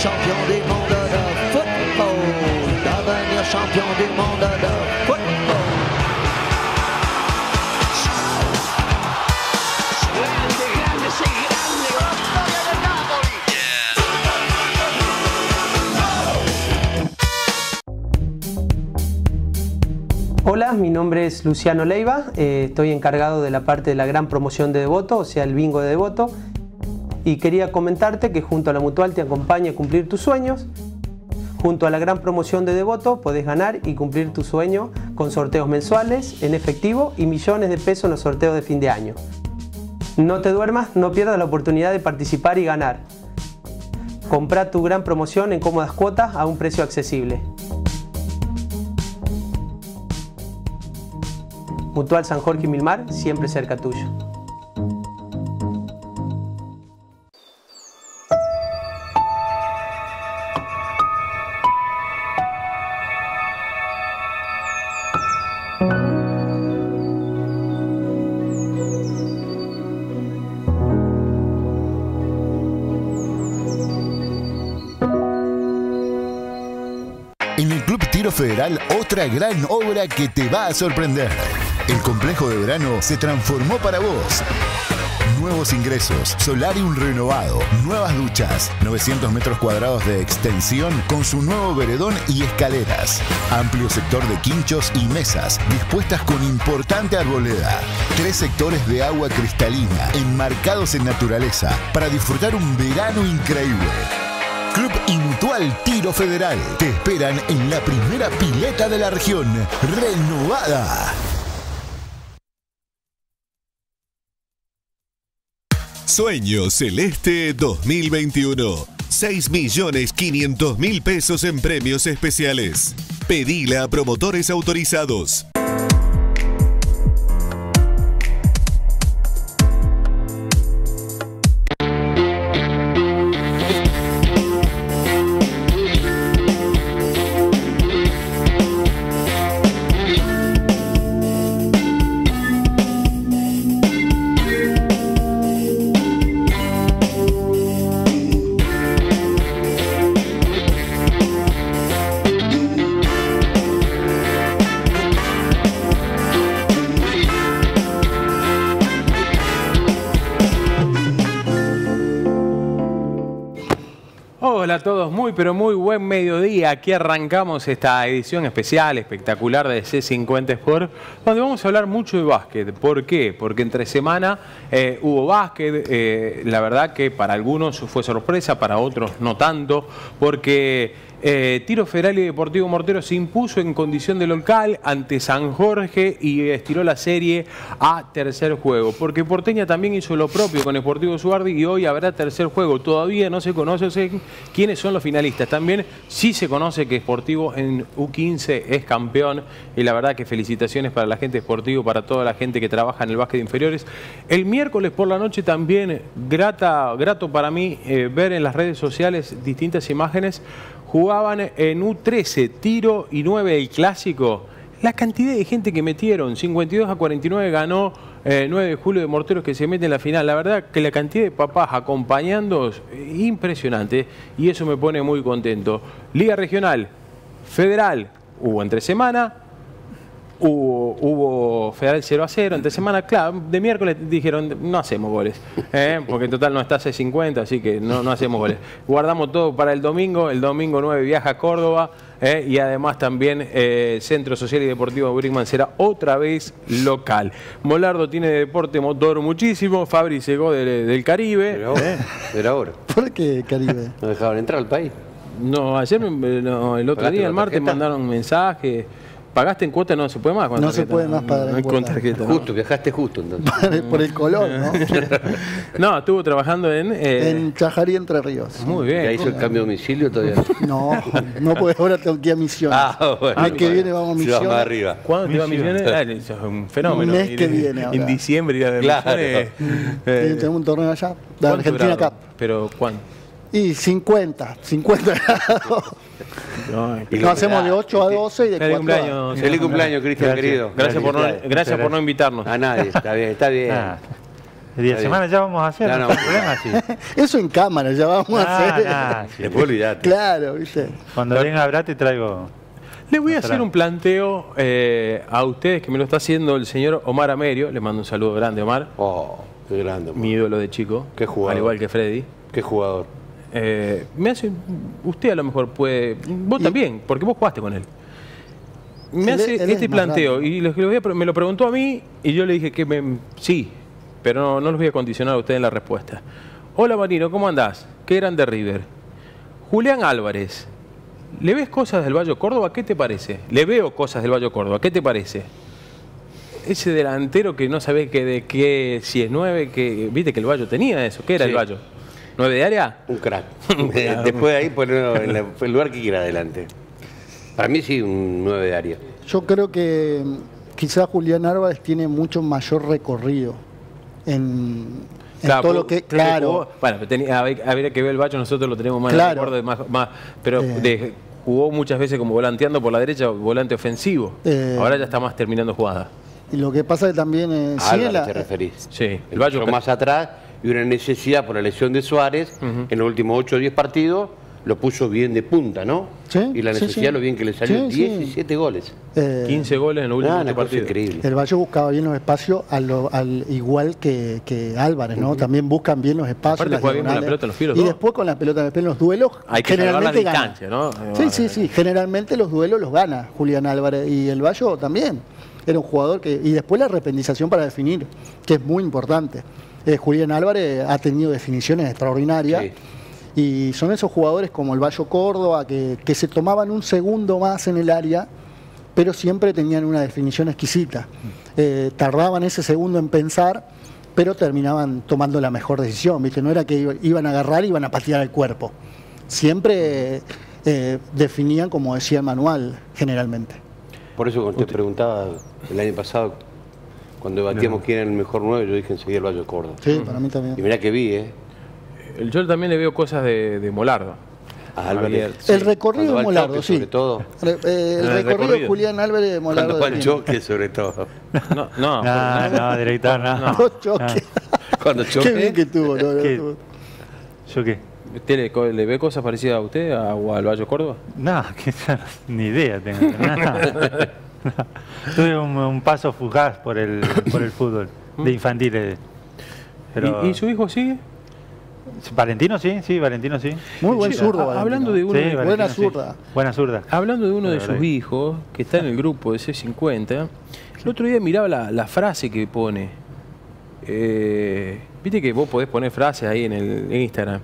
champion du monde de football. Devenir champion du monde de football. Hola, mi nombre es Luciano Leiva, eh, estoy encargado de la parte de la gran promoción de Devoto, o sea, el bingo de Devoto, y quería comentarte que junto a la Mutual te acompaña a cumplir tus sueños. Junto a la gran promoción de Devoto podés ganar y cumplir tu sueño con sorteos mensuales en efectivo y millones de pesos en los sorteos de fin de año. No te duermas, no pierdas la oportunidad de participar y ganar. Compra tu gran promoción en cómodas cuotas a un precio accesible. Mutual San Jorge y Milmar, siempre cerca tuyo. Gran obra que te va a sorprender. El complejo de verano se transformó para vos. Nuevos ingresos, solarium renovado, nuevas duchas, 900 metros cuadrados de extensión con su nuevo veredón y escaleras. Amplio sector de quinchos y mesas dispuestas con importante arboleda. Tres sectores de agua cristalina enmarcados en naturaleza para disfrutar un verano increíble. Club y Mutual Tiro Federal te esperan en la primera pileta de la región, renovada. Sueño Celeste 2021. 6 millones 500 mil pesos en premios especiales. Pedila a promotores autorizados. Pero muy buen mediodía. Aquí arrancamos esta edición especial, espectacular de C50 Sport, donde vamos a hablar mucho de básquet. ¿Por qué? Porque entre semana eh, hubo básquet, eh, la verdad que para algunos fue sorpresa, para otros no tanto, porque eh, Tiro Federal y Deportivo Mortero se impuso en condición de local ante San Jorge y estiró la serie a tercer juego. Porque Porteña también hizo lo propio con Deportivo Suardi y hoy habrá tercer juego. Todavía no se conoce quiénes son los finalistas. También sí se conoce que Sportivo en U15 es campeón y la verdad que felicitaciones para la gente Sportivo, para toda la gente que trabaja en el básquet de inferiores. El miércoles por la noche también grata, grato para mí eh, ver en las redes sociales distintas imágenes jugaban en U13, tiro y 9 el clásico. La cantidad de gente que metieron, 52 a 49 ganó eh, 9 de julio de Morteros que se mete en la final. La verdad que la cantidad de papás acompañando, eh, impresionante, y eso me pone muy contento. Liga Regional, Federal, hubo entre semana, Hubo, hubo Federal 0 a 0 entre semana, claro, de miércoles dijeron no hacemos goles, ¿eh? porque en total no está C50, así que no, no hacemos goles. Guardamos todo para el domingo, el domingo 9 viaja a Córdoba ¿eh? y además también eh, Centro Social y Deportivo Brickman será otra vez local. Molardo tiene deporte motor muchísimo, Fabri llegó del, del Caribe. Pero ahora, ¿eh? pero ahora. ¿Por qué Caribe? No dejaban entrar al país. No, ayer, no, el otro ¿Pagaste día, el martes, tarjeta? mandaron un mensaje. ¿Pagaste en cuota? No se puede más. con No se tarjeta, puede más pagar en con cuota. tarjeta. ¿no? Justo, viajaste justo entonces. Por el color, ¿no? No, estuvo trabajando en. eh, En Chajarí, Entre Ríos. Muy ¿Ya bien. hizo el cambio de domicilio todavía? No, no puede ahora tengo que ir a Misiones. Ah, bueno. Mes que viene vamos a Misiones. más arriba. ¿Cuándo te va a Misiones? Ah, eso es un fenómeno. Mes que viene En ahora. diciembre ir a Claro. Misiones. Eh, eh, Tenemos un torneo allá, la ¿cuánto Argentina? Cup. Pero ¿cuánto? Y 50, 50 grados. No, Y Nos lo hacemos de da. 8 a 12 y de Feliz 4 a... cumpleaños. Feliz cumpleaños, Cristian, querido. Gracias por no, gracias por no invitarnos. A nadie, está bien, está bien. Ah. El día de semana ya vamos a hacer, No, no, no. problema, sí. Eso en cámara, ya vamos a Ah, hacer. nah, sí. Después olvidate. Claro, ¿viste? Cuando venga Brat te traigo. Les voy a hacer un planteo eh, a ustedes que me lo está haciendo el señor Omar Amerio. Le mando un saludo grande, Omar. Oh, qué grande. Mi ídolo de chico. Qué jugador. Al igual que Freddy. Qué jugador. Eh, me hace, usted a lo mejor puede, vos también, porque vos jugaste con él. Me hace él este es planteo y lo me lo preguntó a mí y yo le dije que me, sí, pero no, no los voy a condicionar a ustedes en la respuesta. Hola Marino, ¿cómo andás? Qué grande River. Julián Álvarez, ¿le ves cosas del Valle Córdoba? ¿Qué te parece? Le veo cosas del Valle Córdoba, ¿qué te parece? Ese delantero que no sabe que de qué, si es nueve, que viste que el Valle tenía eso, ¿qué era Sí. el Valle? ¿Nueve de área? Un crack. Después de ahí ponerlo en la- el lugar que quiera adelante. Para mí sí, un 9 de área. Yo creo que mm, quizás Julián Álvarez tiene mucho mayor recorrido en, en todo lo que. jugó- Claro. bueno, tenía, habría habría que ver el Bacho, nosotros lo tenemos más Claro. en recuerdo, más, más- pero Eh. de- jugó muchas veces como volanteando por la derecha, volante ofensivo. Eh. Ahora ya está más terminando jugada. Y lo que pasa que también. eh, A sí, Álvarez en la- te referís. Sí, el El Bayo más atrás y una necesidad por la lesión de Suárez en los últimos 8 o 10 partidos lo puso bien de punta, ¿no? Sí, y la necesidad sí. lo bien que le salió Sí, sí. 17 goles. eh, 15 goles en los últimos Ah, cosa partidos. increíble. El Valle buscaba bien los espacios, al, igual que, que Álvarez, ¿no? También buscan bien los espacios. Aparte las juega bien con la pelota en los pies los Y después con la pelota en los pies en los duelos, Hay que la generalmente gana. distancia, ¿no? Sí, sí, sí. Generalmente los duelos los gana Julián Álvarez y el Bayo también. Era un jugador que. Y después la rependización para definir, que es muy importante. Eh, Julián Álvarez ha tenido definiciones extraordinarias. Sí. Y son esos jugadores como el Bayo Córdoba que, que se tomaban un segundo más en el área, pero siempre tenían una definición exquisita. Eh, tardaban ese segundo en pensar, pero terminaban tomando la mejor decisión. ¿viste? No era que iba- iban a agarrar y iban a patear el cuerpo. Siempre eh, definían como decía el manual, generalmente. Por eso cuando te preguntaba el año pasado, cuando debatíamos quién era el mejor 9, yo dije enseguida el Valle Córdoba. Sí, para mí Y también. mirá que vi, ¿eh? El- Yo también le veo cosas de, de Molardo. A Álvarez. El recorrido Cuando de Molardo, choque, sí. Sobre todo. Re- eh, el, El recorrido, recorrido. de Julián Álvarez de Molardo. Cuando va al choque, sobre todo. No, no, No, no, director, no. Los choques. Cuando Qué choque. bien que tuvo. no, no, ¿Qué? tuvo. ¿Yo qué? ¿Usted le, co- le ve cosas parecidas a usted a- o al Valle Córdoba? No, que ni idea tengo. Tuve un, un paso fugaz por el, por el fútbol, de infantiles. Pero, ¿Y, y su hijo sigue? Valentino sí, sí, Valentino sí. Muy buen zurdo. a- Valentino. hablando de uno Sí, de- Valentino, buena sí. zurda. Buena zurda. Hablando de uno de sus hijos, que está en el grupo de C50, el otro día miraba la, la frase que pone. Eh, Viste que vos podés poner frases ahí en el Instagram.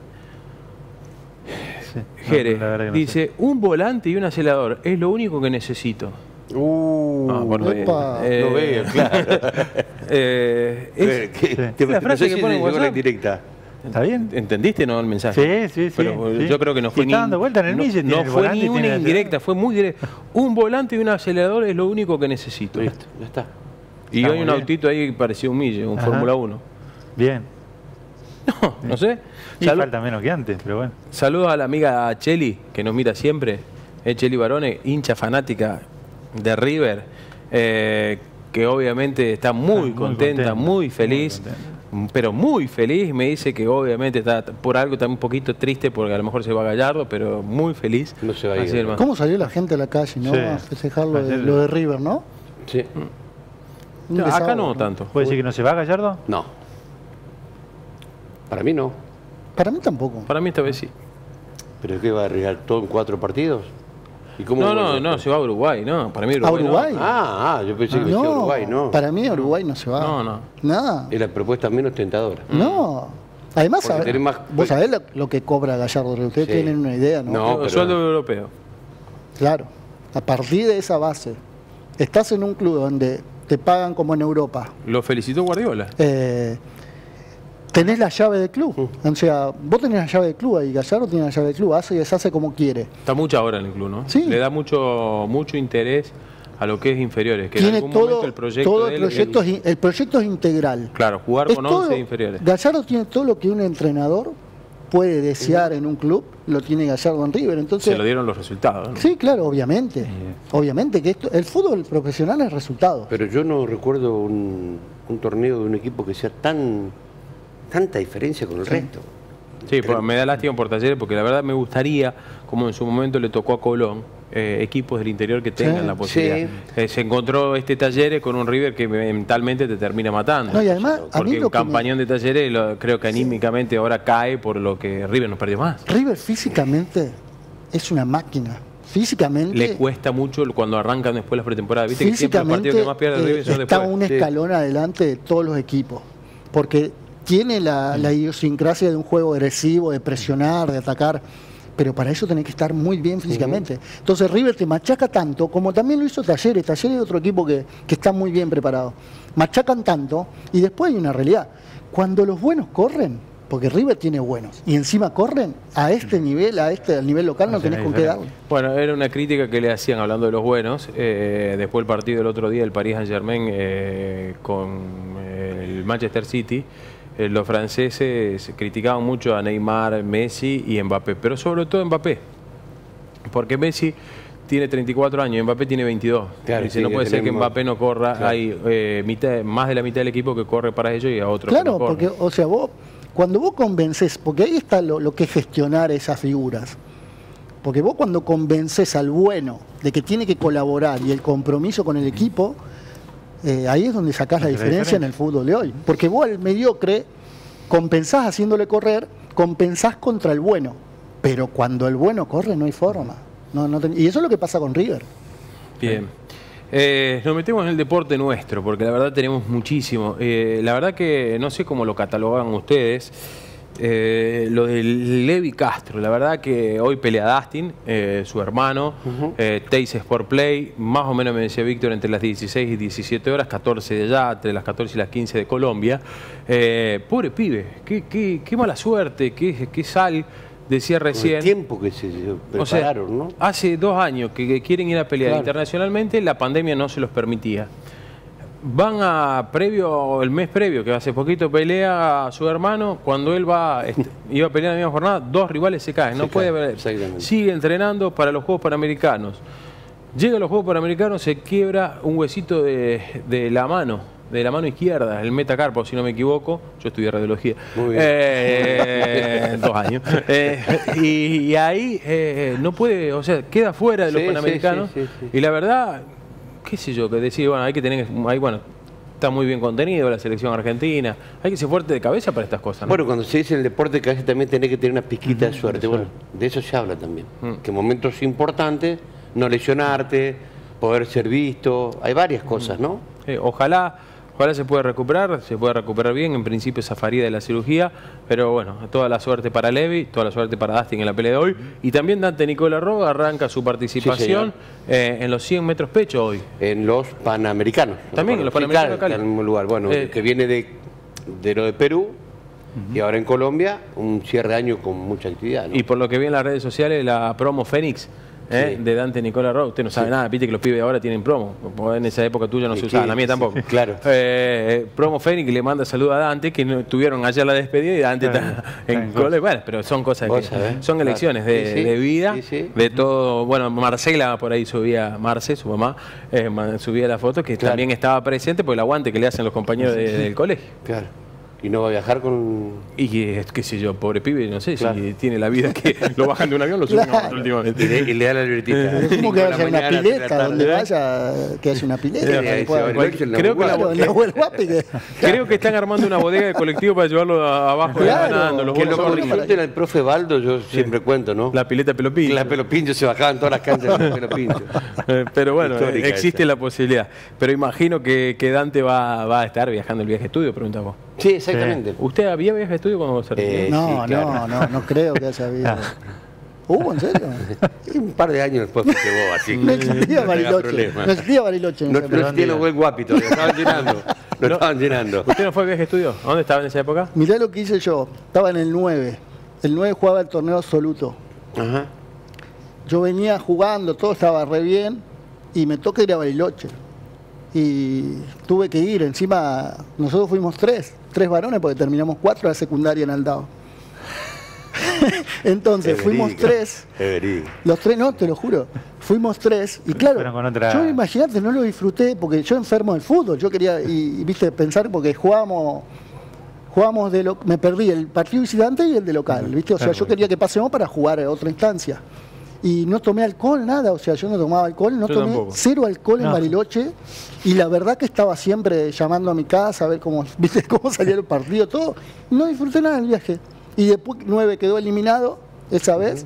Sí. No, Jere, la verdad que no sé. dice, un volante y un acelerador es lo único que necesito. Uh, Ah, bueno, eh, lo veo, claro. eh, es- Eh, ¿qué? Sí. Te- La no frase sé que si pone WhatsApp. indirecta. ¿Está bien? ¿Entendiste no el mensaje? Sí, sí, sí. Pero sí. yo creo que no fue está ni, dando vuelta en el no, Mille, no el fue ni una indirecta, fue muy directa. Un volante y un acelerador es lo único que necesito. Listo, ya está. Y Está hay un bien. autito ahí que parecía un Mille, un Ajá. Fórmula 1. Bien. No, no sé. Y falta menos que antes, pero bueno. Saludos a la amiga Cheli, que nos mira siempre. Es Cheli Barone, hincha fanática de River, eh, que obviamente está muy, muy contenta, contenta, muy muy feliz, pero muy feliz. Me dice que obviamente está por algo también un poquito triste porque a lo mejor se va a Gallardo, pero muy feliz. No se va a ir. ¿Cómo salió la gente a la calle, no? Sí. A festejar lo de, Ayer- lo de River, ¿no? Sí. No, acá no tanto. ¿Puede decir que no se va Gallardo? No. Para mí no. Para mí tampoco. Para mí esta vez sí. ¿Pero qué va a arriesgar todo en cuatro partidos? ¿Y cómo No, no, no, se va a Uruguay, no. Para mí ¿A Uruguay. no. Uruguay? Ah, ah, yo pensé que decía no, Uruguay, no. para mí a Uruguay no se va. No, no. Nada. Es la propuesta menos tentadora. No. Además, sabe- más- vos sabés lo, lo que cobra Gallardo. Ustedes Sí. tienen una idea, ¿no? No. pero- Sueldo europeo. Claro. A partir de esa base, estás en un club donde te pagan como en Europa. Lo felicitó Guardiola. eh, tenés la llave del club. O sea, vos tenés la llave del club ahí, Gallardo tiene la llave del club, hace y deshace como quiere. Está mucha hora en el club, ¿no? Sí. Le da mucho mucho interés a lo que es inferiores. Que en tiene algún todo, momento el proyecto todo el proyecto, él- es, in- el proyecto es integral. Claro, jugar Es con todo- 11 inferiores. Gallardo tiene todo lo que un entrenador puede desear en un club, lo tiene Gallardo en River. Entonces, Se lo dieron los resultados. ¿no? Sí, claro, obviamente. Obviamente que esto, el fútbol profesional es resultado. Pero yo no recuerdo un, un torneo de un equipo que sea tan tanta diferencia con el resto. Sí, pues, me da lástima por Talleres porque la verdad me gustaría, como en su momento le tocó a Colón, eh, equipos del interior que tengan Sí. la posibilidad. Eh, se encontró este Talleres con un River que mentalmente te termina matando. No, y además, a mí porque lo un me- campañón de Talleres lo- creo que anímicamente ahora cae por lo que River nos perdió más. River físicamente es una máquina. Físicamente, Le cuesta mucho cuando arrancan después las pretemporadas. Viste que siempre los físicamente partidos que más pierde eh, River son está después. un Sí. escalón adelante de todos los equipos. Porque tiene la, la idiosincrasia de un juego agresivo, de presionar, de atacar. Pero para eso tenés que estar muy bien físicamente. Entonces River te machaca tanto, como también lo hizo Talleres. Talleres es otro equipo que, que está muy bien preparado. Machacan tanto y después hay una realidad. Cuando los buenos corren, porque River tiene buenos, y encima corren, a este nivel, a este al nivel local, no tenés con qué darle. Bueno, era una crítica que le hacían hablando de los buenos. eh, después del partido del otro día, el Paris Saint Germain eh, con eh, el Manchester City, eh, los franceses criticaban mucho a Neymar, Messi y Mbappé, pero sobre todo Mbappé. Porque Messi tiene 34 años y Mbappé tiene 22. Claro, Dice, sí, no puede ser que Mbappé no corra. Claro. Hay eh, mitad, más de la mitad del equipo que corre para ellos y a otros que Claro, no porque, o sea, vos, cuando vos convences, porque ahí está lo, lo que es gestionar esas figuras. Porque vos cuando convences al bueno de que tiene que colaborar y el compromiso con el equipo, eh, ahí es donde sacás la diferencia en el fútbol de hoy. Porque vos al mediocre compensás haciéndole correr, compensás contra el bueno. Pero cuando el bueno corre no hay forma. No, no ten- y eso es lo que pasa con River. Bien. Eh, nos metemos en el deporte nuestro, porque la verdad tenemos muchísimo. Eh, la verdad que no sé cómo lo catalogan ustedes. Eh, lo de Levi Castro, la verdad que hoy pelea Dustin, eh, su hermano, eh, Teis Sport Play, más o menos me decía Víctor entre las 16 y 17 horas, 14 de allá, entre las 14 y las 15 de Colombia. Pobre pibe, qué, qué- qué mala suerte, qué, qué sal, decía recién. el tiempo que se O sea, prepararon, ¿no? Hace dos años que, que quieren ir a pelear Claro. internacionalmente, la pandemia no se los permitía. Van a previo, el mes previo, que hace poquito pelea a su hermano, cuando él va, este, iba a pelear en la misma jornada, dos rivales se caen, no Se puede exactamente. Sigue entrenando para los Juegos Panamericanos. Llega a los Juegos Panamericanos, se quiebra un huesito de, de la mano, de la mano izquierda, el metacarpo, si no me equivoco. Yo estudié radiología. Muy bien. Eh, dos años. Eh, y, y ahí eh, no puede, o sea, queda fuera de los Sí, Panamericanos. sí, sí, sí. Y la verdad, qué sé yo, que decir, bueno, hay que tener, hay, bueno, está muy bien contenido la selección argentina. Hay que ser fuerte de cabeza para estas cosas. ¿no? Bueno, cuando se dice el deporte veces también tenés que tener una pizquita de suerte. Bueno, de eso se habla también. Mm. Que en momentos importantes, no lesionarte, poder ser visto, hay varias cosas, ¿no? Eh, ojalá, ojalá se pueda recuperar, se pueda recuperar bien. En principio zafaría de la cirugía, pero bueno, toda la suerte para Levi, toda la suerte para Dustin en la pelea de hoy. Y también Dante Nicola Roga arranca su participación eh, en los 100 metros pecho hoy. En los Panamericanos. También, en los Panamericanos, Cali. en el mismo lugar. Bueno, Eh, que viene de, de lo de Perú y ahora en Colombia, un cierre de año con mucha actividad. ¿no? Y por lo que vi en las redes sociales, la promo Fénix. Eh, Sí. de Dante Nicola Roga. Usted no sabe nada, viste que los pibes ahora tienen promo. En esa época tuya no se usaba, la mía tampoco. claro. Eh, promo Fénix le manda saludos a Dante, que no tuvieron ayer la despedida y Dante está en cole. Bueno, pero son cosas que sabés, son claro. elecciones de, vida, de todo. Bueno, Marcela por ahí subía, Marce, su mamá, eh, subía la foto que Claro. también estaba presente por el aguante que le hacen los compañeros de- del colegio. Claro. Y no va a viajar con. Y que, qué sé yo, pobre pibe, no sé Claro. si tiene la vida que lo bajan de un avión, lo suben a otro Claro. últimamente. Y le, y le da la libretita. Pero ¿Cómo que vaya a una pileta? Donde vaya, que haya una pileta. Creo que Claro, están armando una bodega de colectivo para llevarlo a- abajo Claro. los Que lo disfruten al profe Baldo, yo siempre cuento, ¿no? la pileta pelopín. La pelo pincho se bajaban todas las canchas de pelo pincho. Eh, Pero bueno, Histórica existe esa. la posibilidad. Pero imagino que, que Dante va, va a estar viajando el viaje estudio, preguntamos. Sí, exactamente. ¿Usted había viaje de estudio cuando se? Eh, No, sí, claro. no, no, no creo que haya habido. ¿Hubo, en serio? Y un par de años después fuiste vos, así que No existía Bariloche. No existía Bariloche No, existía los buen guapi todavía, lo estaban llenando. Lo No. estaban llenando. ¿Usted no fue a viaje de estudio? ¿A ¿Dónde estaba en esa época? Mirá lo que hice yo. Estaba en el 9. El 9 jugaba el torneo absoluto. Ajá. Yo venía jugando, todo estaba re bien y me toca ir a Bariloche. Y tuve que ir, encima nosotros fuimos tres, tres varones porque terminamos cuatro la secundaria en Aldao. Entonces Es fuimos tres, los tres no, te lo juro, fuimos tres y claro, otra- yo imagínate, no lo disfruté porque yo enfermo del fútbol, yo quería, y, y, viste, pensar porque jugábamos Jugamos de lo, me perdí el partido visitante y el de local, ¿viste? O sea, yo quería que pasemos para jugar a otra instancia. Y no tomé alcohol, nada, o sea, yo no tomaba alcohol, no Yo tomé tampoco. cero alcohol en. Bariloche. Y la verdad que estaba siempre llamando a mi casa a ver cómo, ¿viste? cómo salía el partido, todo. No disfruté nada del viaje. Y después 9 quedó eliminado esa vez.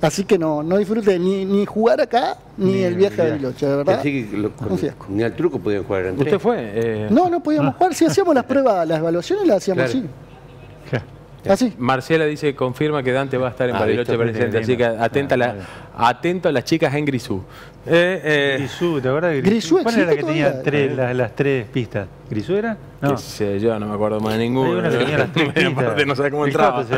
Así que no, no disfruté ni, ni jugar acá ni, el viaje a Bariloche, de verdad. Así que lo- con- Un fiasco. ni al truco podían jugar entre ¿Usted fue? Eh, No, no podíamos jugar. Si hacíamos las pruebas, las evaluaciones las hacíamos Claro. así. Así. Marcela dice, confirma que Dante va a estar en Ah, Bariloche presente, así que atenta a la- atento a las chicas en Grisú. Eh, eh, Grisú, ¿te acuerdas de Grisú ¿Cuál era la que tenía tres, las, las tres pistas? ¿Grisú era? No. qué sé yo, no me acuerdo más de Hay ninguno. una que tenía las tres pistas. Aparte no sabe cómo entraba.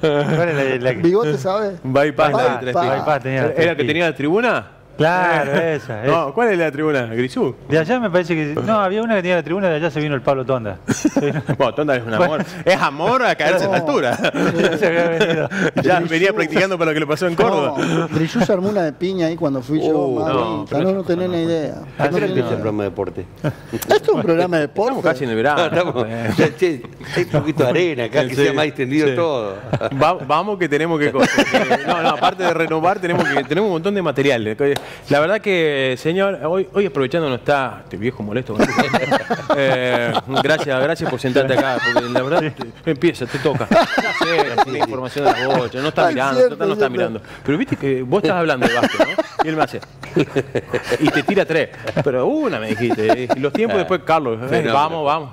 ¿Cuál era la, la que- Bigote, ¿sabes? Bypass la de Bypass. Bypass tenía ¿Era que tenía la tribuna? Claro, Eh, esa, No, ¿cuál es la tribuna? ¿Grisú? De allá me parece que. No, había una que tenía la tribuna, de allá se vino el Pablo Tonda. Bueno, Tonda es un amor. Es amor a caerse a esa altura. Se había venido. ya venía practicando para lo que le pasó en Córdoba. No, Grisú se armó una de piña ahí cuando fui yo. Uh, no, no, no, tenés ni idea. ¿A No empieza el programa de deporte? Esto es un programa de deporte. Estamos casi en el verano. Estamos- che, hay un poquito de arena acá, que Sí, sea más extendido sí. todo. Va- vamos que tenemos que- no, no, aparte de renovar tenemos que tenemos un montón de material. La verdad que señor, hoy, hoy aprovechando no está este viejo molesto. Eh, gracias, gracias por sentarte acá, porque la verdad te- empieza, te toca. Ya sé, tiene información de la bocha, no está Ay, mirando, cierto, no está mirando. Pero viste que vos estás hablando de básquet, ¿no? Y él me hace. Y te tira tres. Pero una me dijiste. Y los tiempos después, Carlos, eh, vamos, vamos.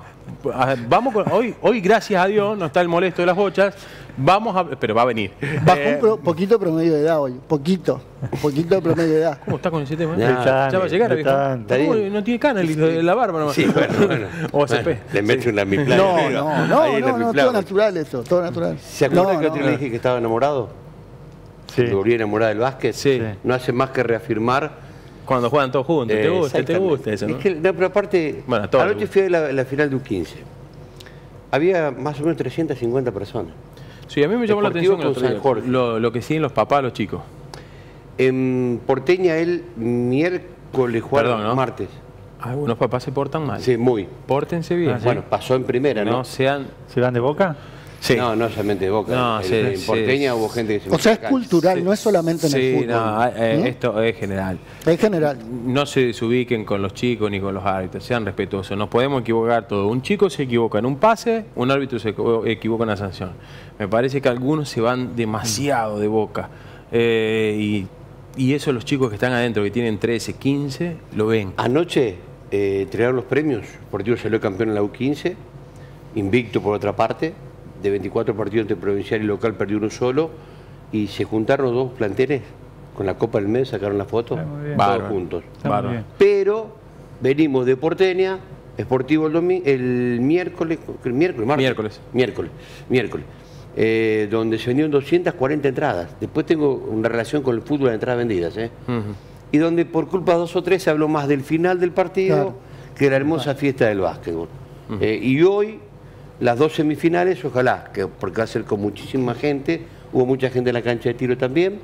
Vamos con- hoy, hoy, gracias a Dios, no está el molesto de las bochas. Vamos a. Pero va a venir. Bajó Eh, un pro- poquito promedio de edad hoy. Poquito. Un poquito de promedio de edad. ¿Cómo está con ese tema? Ya, ya va a llegar, no viejo. tanto. ¿Cómo No tiene cana el la barba nomás. Sí, bueno, bueno. O ACP. Bueno, Le mete una. No, arriba. no, no, no, no, miplana. todo natural eso, todo natural. ¿Se acuerdan No, que no. otro le dije que estaba enamorado? Sí. Que volví enamorada del básquet. Sí. No hace más que reafirmar. Cuando juegan todos juntos. ¿Te gusta? ¿Te gusta eso? ¿no? Es que, no, pero aparte, Bueno, anoche fui a la, la final de U15. Había más o menos 350 personas. Sí, a mí me llamó la atención el con otro San día, Jorge. lo, lo que siguen los papás, los chicos. En Porteña él miércoles jugaron Perdón, ¿no? martes. Algunos papás se portan mal. Sí, muy. Pórtense bien. Ah, sí. Bueno, pasó en primera, ¿no? no sean. ¿Se van de boca? Sí. No, no solamente de Boca. No, En- sí, en sí. Porteña hubo gente que se O sea, es cultural, Sí. no es solamente en Sí, el fútbol. no, eh, ¿Mm? esto es general. En general. No se desubiquen con los chicos ni con los árbitros, sean respetuosos. Nos podemos equivocar todos. Un chico se equivoca en un pase, un árbitro se equivo- equivoca en la sanción. Me parece que algunos se van demasiado de boca. Eh, y, y eso los chicos que están adentro, que tienen 13, 15, lo ven. Anoche eh, entregaron los premios. Deportivo salió campeón en la U15. Invicto por otra parte. De 24 partidos entre provincial y local perdió uno solo. Y se juntaron los dos planteles con la Copa del Mes, sacaron la foto. Todos Bárbaro. juntos. Bárbaro. Pero venimos de Porteña, Esportivo el, domi- el miércoles, miércoles, martes. Miércoles. Miércoles, miércoles. eh, donde se vendieron 240 entradas. Después tengo una relación con el fútbol de entradas vendidas. ¿eh? Y donde por culpa de dos o tres se habló más del final del partido Claro. que de la hermosa fiesta del básquetbol. Eh, y hoy, las dos semifinales, ojalá, que, porque va a ser con muchísima gente, hubo mucha gente en la cancha de tiro también.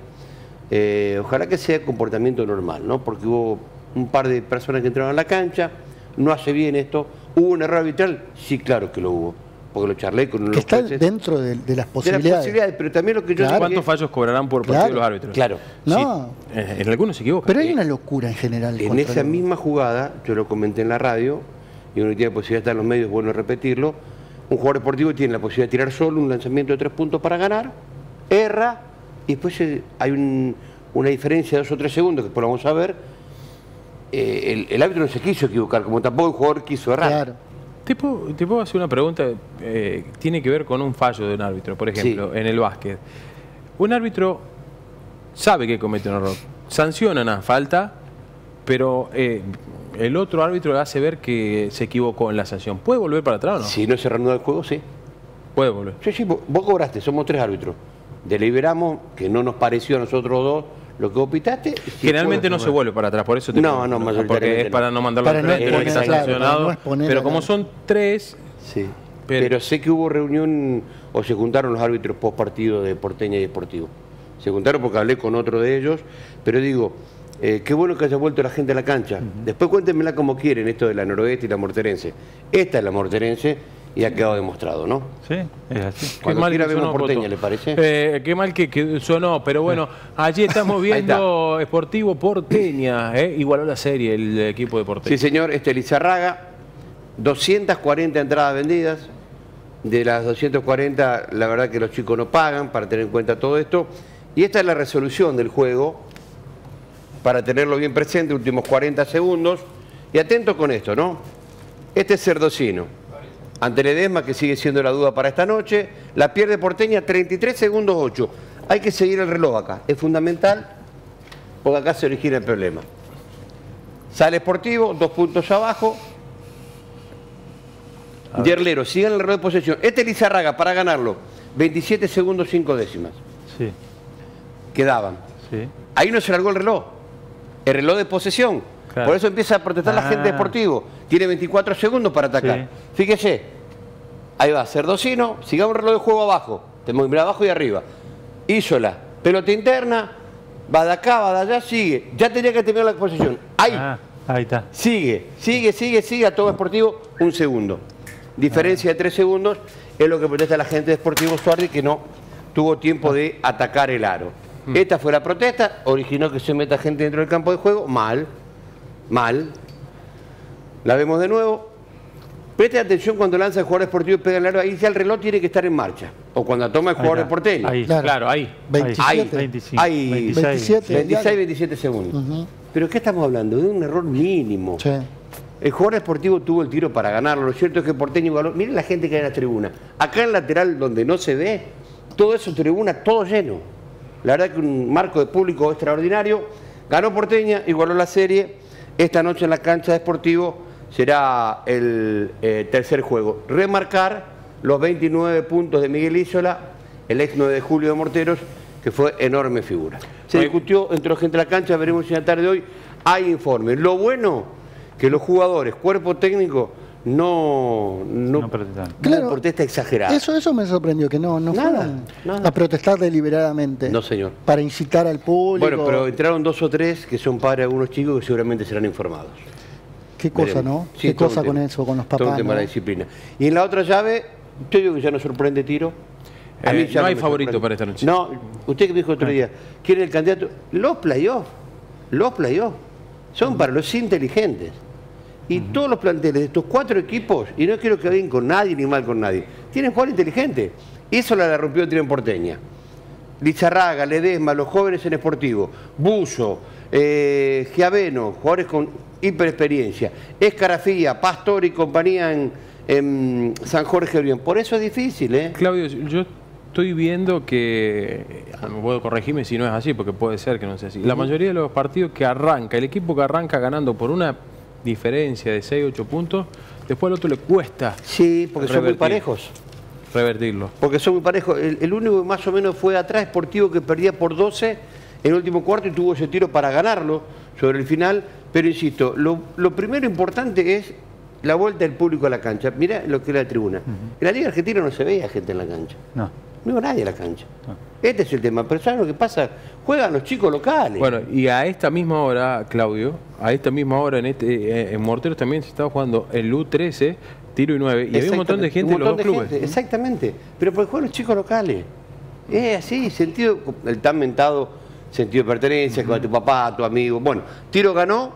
Eh, ojalá que sea comportamiento normal, ¿no? Porque hubo un par de personas que entraron a la cancha, no hace bien esto. ¿Hubo un error arbitral? Sí, claro que lo hubo, porque lo charlé con uno de Que los está jueces. dentro de, de las De las posibilidades. posibilidades, pero también lo que yo Claro. ¿Cuántos fallos cobrarán por partido Claro. los árbitros? Claro. No. Sí, eh, en algunos se equivocan. Pero hay Eh, una locura en general. En esa misma jugada, yo lo comenté en la radio, y uno tiene posibilidad de estar en los medios, es bueno repetirlo, un jugador deportivo tiene la posibilidad de tirar solo un lanzamiento de tres puntos para ganar, erra, y después hay un- una diferencia de dos o tres segundos, que después lo vamos a ver, eh, el, el árbitro no se quiso equivocar, como tampoco el jugador quiso errar. Claro. ¿Te puedo, te puedo hacer una pregunta? eh, tiene que ver con un fallo de un árbitro, por ejemplo, en el básquet. Un árbitro sabe que comete un error, sanciona una falta, pero eh, el otro árbitro le hace ver que se equivocó en la sanción. ¿Puede volver para atrás o no? Si no se reanuda el juego, sí. Puede volver. Sí, sí, vos cobraste, somos tres árbitros. Deliberamos que no nos pareció a nosotros dos lo que vos pitaste. sí Generalmente no se vuelve para atrás, por eso te No, no, Porque es para no. mandarlo Para al no frente, está claro, sancionado. no pero como son tres, Sí. Pero- Pero, sé que hubo reunión o se juntaron los árbitros post partido de Porteña y Deportivo. Se juntaron porque hablé con otro de ellos, pero digo, Eh, qué bueno que haya vuelto la gente a la cancha. Después cuéntenmela como quieren, esto de la noroeste y la morterense. Esta es la morterense y ha quedado demostrado, ¿no? Sí, es así. Cuando mal que vemos sonó, porteña, Poto. ¿le parece? Eh, qué mal que, que sonó, pero bueno, allí estamos viendo Sportivo Porteña, ¿eh? igualó la serie el equipo de Porteña. Sí, señor, este Lizarraga, 240 entradas vendidas. De las 240, la verdad que los chicos no pagan para tener en cuenta todo esto. Y esta es la resolución del juego, para tenerlo bien presente, últimos 40 segundos. Y atento con esto, ¿no? Este es Cerdocino. Ante Ledesma, que sigue siendo la duda para esta noche, la pierde Porteña 33 segundos 8. Hay que seguir el reloj acá. Es fundamental porque acá se origina el problema. Sale Sportivo, dos puntos abajo. Yerlero, sigan el reloj de posesión. Este Lizarraga para ganarlo, 27 segundos 5 décimas. Sí, Quedaban. sí. Ahí no se largó el reloj. El reloj de posesión. Claro. Por eso empieza a protestar la gente Ah. Sportivo. Tiene 24 segundos para atacar. Sí. Fíjese. Ahí va, Cerdocino, sigamos el reloj de juego abajo. Tenemos que abajo y arriba. Isola, pelota interna, va de acá, va de allá, sigue. Ya tenía que terminar la posesión. Ahí. Ah, ahí está. Sigue, sigue, sigue, sigue a todo Sportivo un segundo. Diferencia de tres segundos es lo que protesta la gente de Sportivo Suardi que no tuvo tiempo de atacar el aro. Esta fue la protesta, originó que se meta gente dentro del campo de juego, mal, mal. La vemos de nuevo. Preste atención cuando lanza el jugador deportivo y pega el aro, ahí ya el reloj tiene que estar en marcha. O cuando toma el jugador de porteño. Ahí. Claro. Claro, ahí. 27. Ahí, 25, Ahí. 26. 27. 26, 27 segundos. Pero ¿qué estamos hablando? De un error mínimo. Sí. El jugador deportivo tuvo el tiro para ganarlo. Lo cierto es que Porteño igualó. Miren la gente que hay en la tribuna. Acá en el lateral donde no se ve, todo eso tribuna, todo lleno. La verdad que un marco de público extraordinario. Ganó Porteña, igualó la serie. Esta noche en la cancha de Sportivo será el eh, tercer juego. Remarcar los 29 puntos de Miguel Isola, el ex 9 de julio de Morteros, que fue enorme figura. Se discutió entre la gente de la cancha, veremos si en la tarde de hoy hay informes. Lo bueno que los jugadores, cuerpo técnico, no, no, No protestaron. Claro. una protesta exagerada. Eso, eso me sorprendió, que no, no Nada, fueron nada. a protestar deliberadamente. No, señor. Para incitar al público. Bueno, pero entraron dos o tres que son padres de algunos chicos que seguramente serán informados. Qué cosa, Veremos. ¿no? Sí, Qué cosa con tema. eso, con los Todo un papás. tema de disciplina. Y en la otra llave, yo digo que ya no sorprende tiro. Eh, ya no hay favorito sorprende. para esta noche. No, usted que me dijo otro día, ¿quién es el candidato? Los playoffs. Los playoffs. Son para los inteligentes. Y todos los planteles de estos cuatro equipos, y no quiero que vayan con nadie ni mal con nadie, tienen jugadores inteligentes. Eso la, la rompió el tiro en Porteña. Lizarraga, Ledesma, los jóvenes en Esportivo, Buzo, eh, Giaveno, jugadores con hiperexperiencia, Escarafía, Pastor y compañía en, en San Jorge Orión. Por eso es difícil, ¿eh? Claudio, yo estoy viendo que, ah, me puedo corregirme si no es así, porque puede ser que no sea así. La mayoría de los partidos que arranca, el equipo que arranca ganando por una diferencia de 6, 8 puntos, después al otro le cuesta Sí, porque son muy parejos. revertirlo. Porque son muy parejos. El, el único que más o menos fue atrás, Esportivo, que perdía por 12 en el último cuarto y tuvo ese tiro para ganarlo sobre el final. Pero insisto, lo, lo primero importante es la vuelta del público a la cancha. Mira lo que era la tribuna. En la Liga Argentina no se veía gente en la cancha. No. No iba nadie a la cancha. Este es el tema. Pero ¿sabes lo que pasa? Juegan los chicos locales. Bueno, y a esta misma hora, Claudio, a esta misma hora en este eh, en Morteros también se estaba jugando el U13, tiro y 9, y había un montón de gente un de los dos de clubes. gente, exactamente. Pero porque juegan los chicos locales. Es así, sentido, el tan mentado sentido de pertenencia, con tu papá, tu amigo. Bueno, Tiro ganó,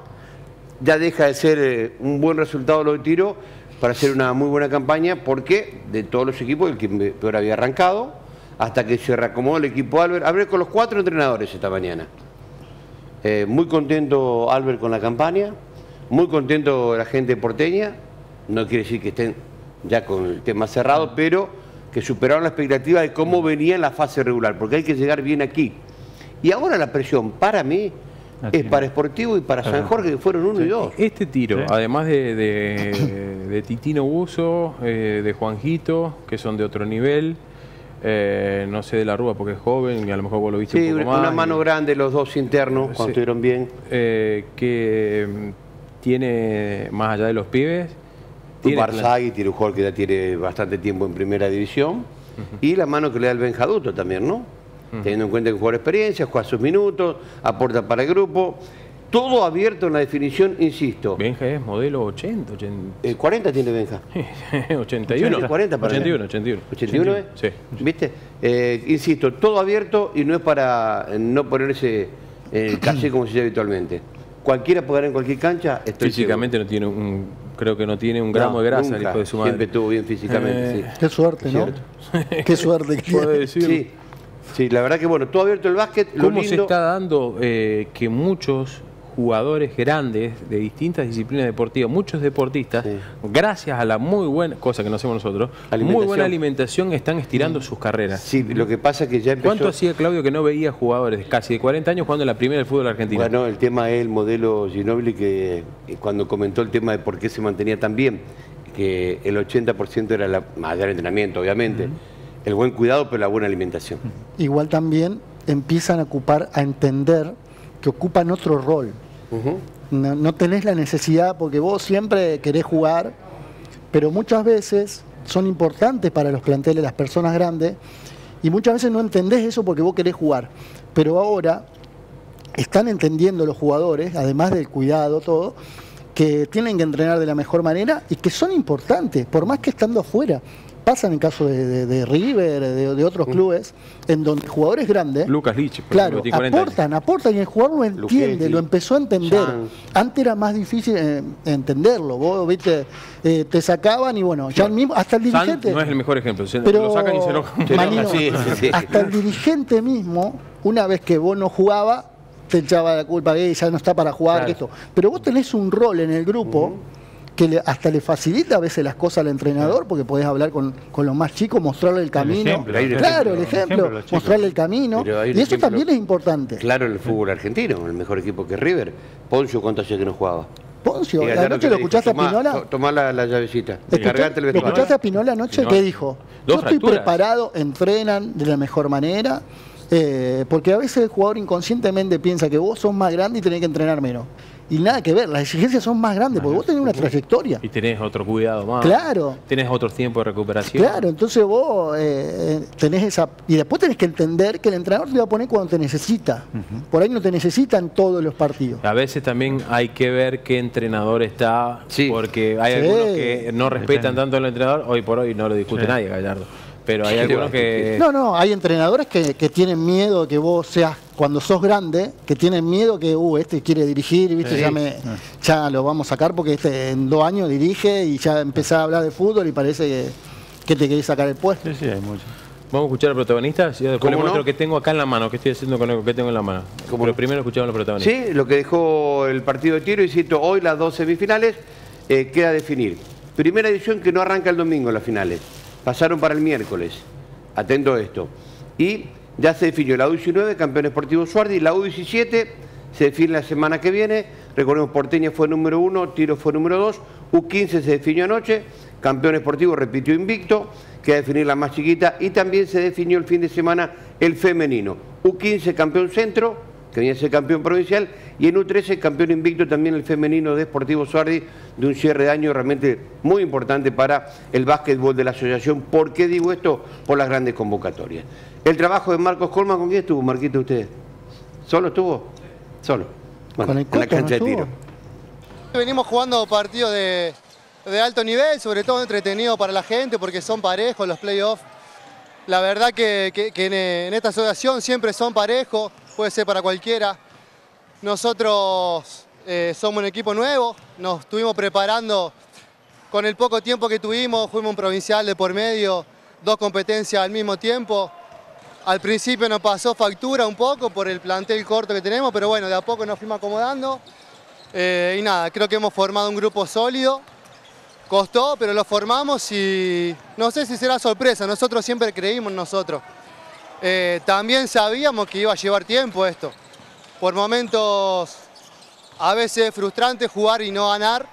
ya deja de ser eh, un buen resultado lo de Tiro para hacer una muy buena campaña, porque de todos los equipos, el que peor había arrancado, hasta que se reacomodó el equipo Albert. Albert con los cuatro entrenadores esta mañana. Eh, muy contento Albert con la campaña, muy contento la gente porteña, no quiere decir que estén ya con el tema cerrado, pero que superaron la expectativa de cómo venía en la fase regular, porque hay que llegar bien aquí. Y ahora la presión para mí es no. para Sportivo y para San Jorge, que fueron uno y dos. Este tiro, Sí. además de, de- de Titino Buzo, eh, de Juanjito, que son de otro nivel, eh, no sé de la Rúa porque es joven y a lo mejor vos lo viste Sí, un una, poco más. una mano y- grande los dos internos, cuando Sí. estuvieron bien. eh, que mm, tiene, más allá de los pibes, Barzagui tiene un jugador que ya tiene bastante tiempo en primera división. Y la mano que le da el Benjaduto también, ¿no? Teniendo en cuenta que juega experiencia, juega sus minutos, aporta para el grupo. todo abierto en la definición, insisto. Benja es modelo 80, 80 Eh, 40 tiene Benja. 81. 40 para 81, 81. 81 es? Sí. ¿Viste? Eh, insisto, todo abierto y no es para eh, no ponerse el calle como se dice habitualmente. Cualquiera puede ganar en cualquier cancha, estoy Físicamente no tiene un, creo que no tiene un gramo de grasa el nunca. hijo de su madre. Siempre estuvo bien físicamente, Eh, sí. Qué suerte, ¿no? Qué suerte que Puede tiene. decir. Sí, sí, la verdad que bueno, todo abierto el básquet, lo ¿Cómo se lindo- está dando eh, que muchos jugadores grandes de distintas disciplinas deportivas, muchos deportistas, Sí. gracias a la muy buena, cosa que no hacemos nosotros, muy buena alimentación, están estirando sus carreras? Sí, lo que pasa es que ya empezó... ¿Cuánto hacía Claudio que no veía jugadores casi de 40 años jugando en la primera del fútbol argentino? Bueno, el tema es el modelo Ginobili que eh, cuando comentó el tema de por qué se mantenía tan bien, que el 80% era la, del entrenamiento, obviamente, el buen cuidado, pero la buena alimentación. Igual también empiezan a ocupar, a entender que ocupan otro rol. No, no tenés la necesidad, porque vos siempre querés jugar, pero muchas veces son importantes para los planteles las personas grandes y muchas veces no entendés eso porque vos querés jugar. Pero ahora están entendiendo los jugadores, además del cuidado, todo, que tienen que entrenar de la mejor manera y que son importantes, por más que estando afuera. Pasa en el caso de, de- de River, de, de otros clubes, en donde jugadores grandes Lucas Lich, Claro, ejemplo, tiene 40 años. aportan, aportan y el jugador lo entiende, lo empezó a entender. Antes era más difícil eh, entenderlo, vos viste, eh, te sacaban y bueno, ya el mismo, hasta el San dirigente. no es el mejor ejemplo, pero, lo sacan y se enojan. Manino, sí, sí, hasta el dirigente mismo, una vez que vos no jugabas, te echaba la culpa que ya no está para jugar, Claro. que esto. Pero vos tenés un rol en el grupo. Que le- hasta le facilita a veces las cosas al entrenador, porque podés hablar con, con los más chicos, mostrarle el camino. ejemplo, el claro, el ejemplo, ejemplo, los chicos. mostrarle el camino. Y eso ejemplo también es importante. Claro, el fútbol argentino, el mejor equipo que River. Poncio, ¿cuánto hacía que no jugaba? Poncio, ¿anoche que lo escuchaste a "Tomá, Pinola? to- Tomá la, la llavecita, ¿Escuchá- cargate el ¿Lo escuchaste a Pinola anoche? ¿Qué dijo? Yo estoy preparado, entrenan de la mejor manera, eh, porque a veces el jugador inconscientemente piensa que vos sos más grande y tenés que entrenar menos. Y nada que ver, las exigencias son más grandes, porque vos tenés una trayectoria. Y tenés otro cuidado más. Claro. Tenés otro tiempo de recuperación. Claro, entonces vos eh, tenés esa... Y después tenés que entender que el entrenador te va a poner cuando te necesita. Por ahí no te necesita en todos los partidos. A veces también hay que ver qué entrenador está, Sí. porque hay Sí. algunos que no respetan Depende. tanto al entrenador, hoy por hoy no lo discute Sí. nadie, Gallardo. Pero hay algunos que... No, no, hay entrenadores que, que tienen miedo que vos seas, cuando sos grande, que tienen miedo que, uh, este quiere dirigir, viste, Sí. ya, me, ya lo vamos a sacar porque este en dos años dirige y ya empezás a hablar de fútbol y parece que, que te querés sacar el puesto. Sí, sí, hay mucho. Vamos a escuchar al protagonista, y después ¿Cómo le muestro no? que tengo acá en la mano, que estoy haciendo con lo que tengo en la mano. ¿Cómo Pero no? primero escuchamos a los protagonistas. Sí, lo que dejó el partido de tiro, insisto, hoy las dos semifinales, eh, queda a definir. Primera edición que no arranca el domingo las finales, pasaron para el miércoles, atento a esto. Y ya se definió la U19, campeón esportivo Suardi, la U17 se define la semana que viene, recordemos Porteña fue número uno, Tiro fue número dos, U15 se definió anoche, campeón esportivo repitió invicto, queda definir la más chiquita y también se definió el fin de semana el femenino. U15 campeón centro, que venía a ser campeón provincial, y en U13 campeón invicto también el femenino de Sportivo Suardi, de un cierre de año realmente muy importante para el básquetbol de la asociación. ¿Por qué digo esto? Por las grandes convocatorias. El trabajo de Marcos Colman, ¿con quién estuvo, Marquito, usted? ¿Solo estuvo? Solo. Bueno, en la cancha ¿no de tiro. Venimos jugando partidos de, de alto nivel, sobre todo entretenido para la gente porque son parejos los playoffs. La verdad que, que- que en, en esta asociación siempre son parejos, puede ser para cualquiera. Nosotros eh, somos un equipo nuevo, nos estuvimos preparando con el poco tiempo que tuvimos, fuimos un provincial de por medio, dos competencias al mismo tiempo. Al principio nos pasó factura un poco por el plantel corto que tenemos, pero bueno, de a poco nos fuimos acomodando. Eh, y nada, creo que hemos formado un grupo sólido. Costó, pero lo formamos y no sé si será sorpresa. Nosotros siempre creímos en nosotros. Eh, también sabíamos que iba a llevar tiempo esto. Por momentos a veces es frustrante jugar y no ganar,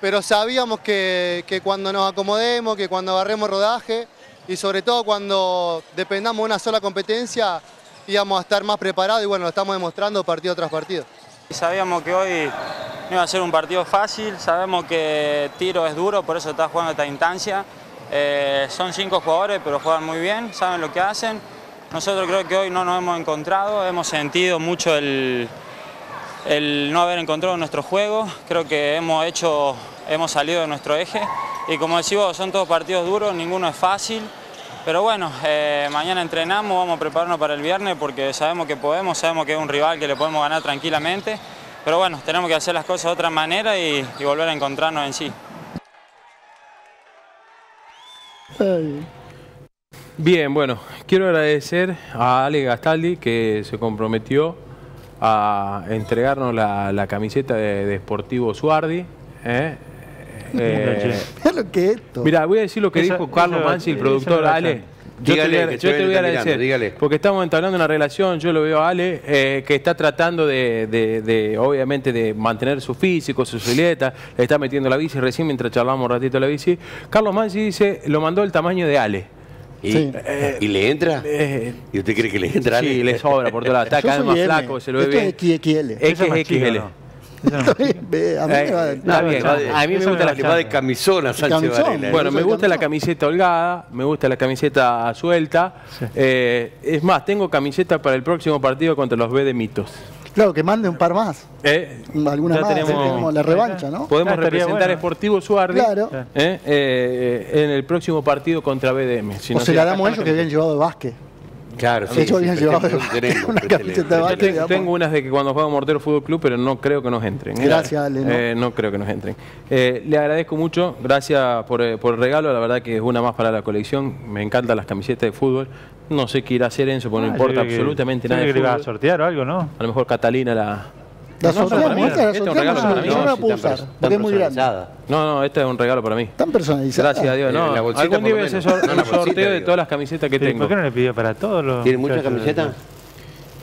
pero sabíamos que, que cuando nos acomodemos, que cuando agarremos rodaje y sobre todo cuando dependamos de una sola competencia, íbamos a estar más preparados y bueno, lo estamos demostrando partido tras partido. Sabíamos que hoy no iba a ser un partido fácil, sabemos que tiro es duro, por eso está jugando esta instancia. Eh, son cinco jugadores, pero juegan muy bien, saben lo que hacen. Nosotros creo que hoy no nos hemos encontrado, hemos sentido mucho el, no haber encontrado nuestro juego. Creo que hemos hecho, hemos salido de nuestro eje y como decís vos, son todos partidos duros, ninguno es fácil. Pero bueno, eh, mañana entrenamos, vamos a prepararnos para el viernes porque sabemos que podemos, sabemos que es un rival que le podemos ganar tranquilamente. Pero bueno, tenemos que hacer las cosas de otra manera y, volver a encontrarnos en sí. Bien, bueno, quiero agradecer a Ale Gastaldi que se comprometió a entregarnos la, la camiseta de, de Sportivo Suardi. ¿eh? Eh, Mirá lo que es esto. Mira, voy a decir lo que Esa- dijo Carlos esa- Mansi, el productor Ale. Yo te, Dígale, voy a, yo te voy a agradecer, dígale. porque estamos entablando una relación, yo lo veo a Ale, eh, que está tratando de, de- de, obviamente, de mantener su físico, su silueta, le está metiendo la bici, recién mientras charlamos un ratito la bici. Carlos Mansi dice, lo mandó el tamaño de Ale. ¿Y, Sí. ¿Y le entra? Eh, ¿Y usted cree que le entra? Sí, le sobra por todos lados, está cada vez más M. flaco, se lo ve Esto bien. es XXL. Esa es XXL. va- Eh, a mí me gusta la Le va de camisón Sánchez Camisón. Varela. ¿eh? Bueno, me gusta la camiseta holgada, me gusta la camiseta suelta. Eh, es más, tengo camiseta para el próximo partido contra los B de Mitos. Claro, que mande un par más. Eh, Alguna más. tenemos- Tenemos la revancha, ¿no? Podemos representar bueno. Sportivo Suardi Claro. eh, eh, en el próximo partido contra BDM. Si O no se la damos a ellos que habían llevado de básquet. Claro, sí. Habían sí, llevado una camiseta de básquet. tengo, unas de que cuando juega Mortero Fútbol Club, pero no creo que nos entren. ¿eh? Gracias, Ale, ¿no? Eh, no creo que nos entren. Eh, le agradezco mucho, gracias por, por el regalo, la verdad que es una más para la colección. Me encantan las camisetas de fútbol. No sé qué irá a hacer Enzo, porque no Ah, importa creo que- absolutamente yo nada de que le iba a sortear o algo, ¿no? A lo mejor Catalina la... La No, sorteamos, mí, esta la este es un sorteamos. regalo para mí. Yo no la puedo tan usar, porque es muy grande. No, no, este es un regalo para mí. Tan personalizada. Gracias a Dios. Eh, No, algún día voy a hacer un sorteo de todas las camisetas que Sí, tengo. ¿Por qué no le pidió para todos los ¿Tiene muchas camisetas?